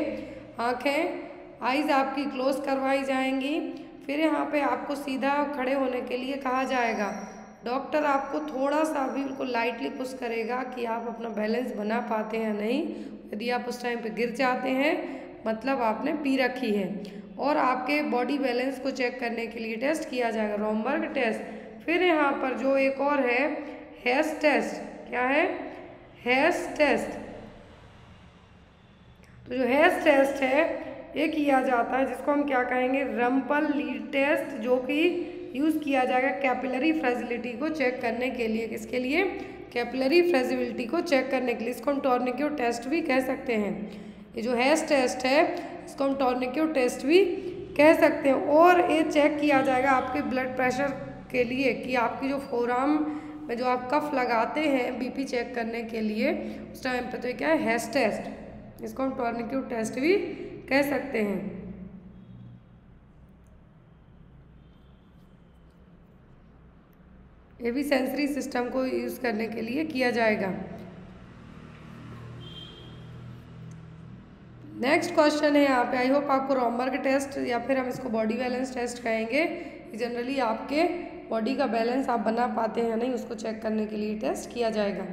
आँखें आइज़ आपकी क्लोज करवाई जाएँगी। फिर यहाँ पे आपको सीधा खड़े होने के लिए कहा जाएगा। डॉक्टर आपको थोड़ा सा भी बिल्कुल लाइटली पुश करेगा कि आप अपना बैलेंस बना पाते हैं नहीं। यदि आप उस टाइम पे गिर जाते हैं मतलब आपने पी रखी है। और आपके बॉडी बैलेंस को चेक करने के लिए टेस्ट किया जाएगा रोमबर्ग टेस्ट फिर यहाँ पर जो एक और है हेस टेस्ट क्या है? हेस टेस्ट तो जो हेस टेस्ट है, ये किया जाता है, जिसको हम क्या कहेंगे? रम्पल लीड टेस्ट जो कि यूज़ किया जाएगा कैपिलरी फ्रेजिलिटी को चेक करने के लिए। किसके लिए? कैपिलरी फ्रेजिबिलिटी को चेक करने के लिए। इसको हम टॉर्निक्यू टेस्ट भी कह सकते हैं। ये जो हैस टेस्ट है, इसको हम टॉर्निक्यू टेस्ट भी कह सकते हैं। और ये चेक किया जाएगा आपके ब्लड प्रेशर के लिए कि आपकी जो फोराम में जो आप कफ लगाते हैं बीपी चेक करने के लिए, उस टाइम पे तो क्या है हैस टेस्ट। इसको हम टॉर्निक्यू टेस्ट भी कह सकते हैं। ये भी सेंसरी सिस्टम को यूज़ करने के लिए किया जाएगा। नेक्स्ट क्वेश्चन है यहाँ पे आई होप आपको रोमबर्ग टेस्ट या फिर हम इसको बॉडी बैलेंस टेस्ट कहेंगे जनरली आपके बॉडी का बैलेंस आप बना पाते हैं नहीं, उसको चेक करने के लिए टेस्ट किया जाएगा।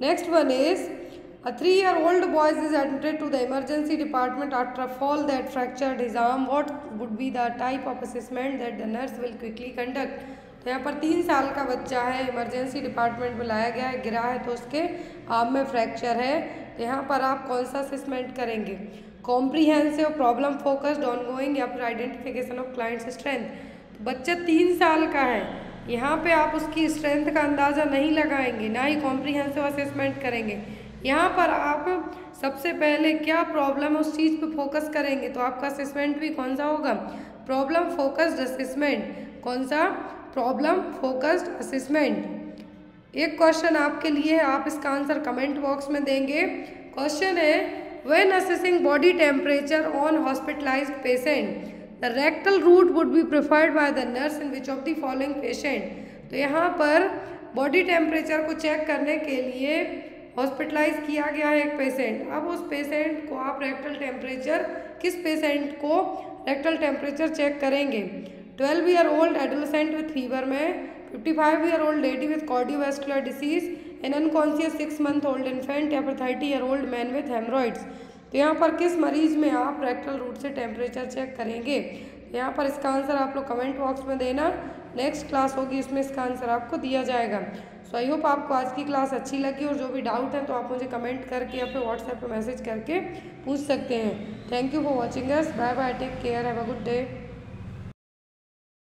Next one is a three year old boys is admitted to the emergency department after fall that fractured his arm what would be the type of assessment that the nurse will quickly conduct तो यहाँ पर तीन साल का बच्चा है emergency department में लाया गया है, गिरा है तो उसके आम में फ्रैक्चर है। तो यहाँ पर आप कौन सा असेसमेंट करेंगे? Comprehensive problem focused on going या फिर आइडेंटिफिकेशन ऑफ़ क्लाइंट्स स्ट्रेंथ बच्चा तीन साल का है। यहाँ पे आप उसकी स्ट्रेंथ का अंदाज़ा नहीं लगाएँगे, ना ही कॉम्प्रीहेंसिव असेसमेंट करेंगे। यहाँ पर आप सबसे पहले क्या प्रॉब्लम उस चीज़ पे फोकस करेंगे? तो आपका असेसमेंट भी कौन सा होगा? प्रॉब्लम फोकस्ड असेसमेंट कौन सा? प्रॉब्लम फोकस्ड असेसमेंट एक क्वेश्चन आपके लिए है, आप इसका आंसर कमेंट बॉक्स में देंगे। क्वेश्चन है when assessing body temperature on hospitalize patient the rectal route would be preferred by the nurse in which of the following patient तो यहाँ पर बॉडी टेम्परेचर को चेक करने के लिए हॉस्पिटलाइज किया गया है एक पेशेंट अब उस पेशेंट को आप रेक्टल टेम्परेचर किस पेशेंट को रेक्टल टेम्परेचर चेक करेंगे? Twelve year old adolescent with fever में fifty five year old lady with cardiovascular disease an unconscious six month old infant या फिर thirty year old man with haemorrhoids तो यहाँ पर किस मरीज़ में आप रेक्टल रूट से टेम्परेचर चेक करेंगे? यहाँ पर इसका आंसर आप लोग कमेंट बॉक्स में देना। नेक्स्ट क्लास होगी, इसमें इसका आंसर आपको दिया जाएगा। सो आई होप आपको आज की क्लास अच्छी लगी और जो भी डाउट है तो आप मुझे कमेंट करके या फिर व्हाट्सएप पर मैसेज करके पूछ सकते हैं। Thank you for watching us bye bye take care have a good day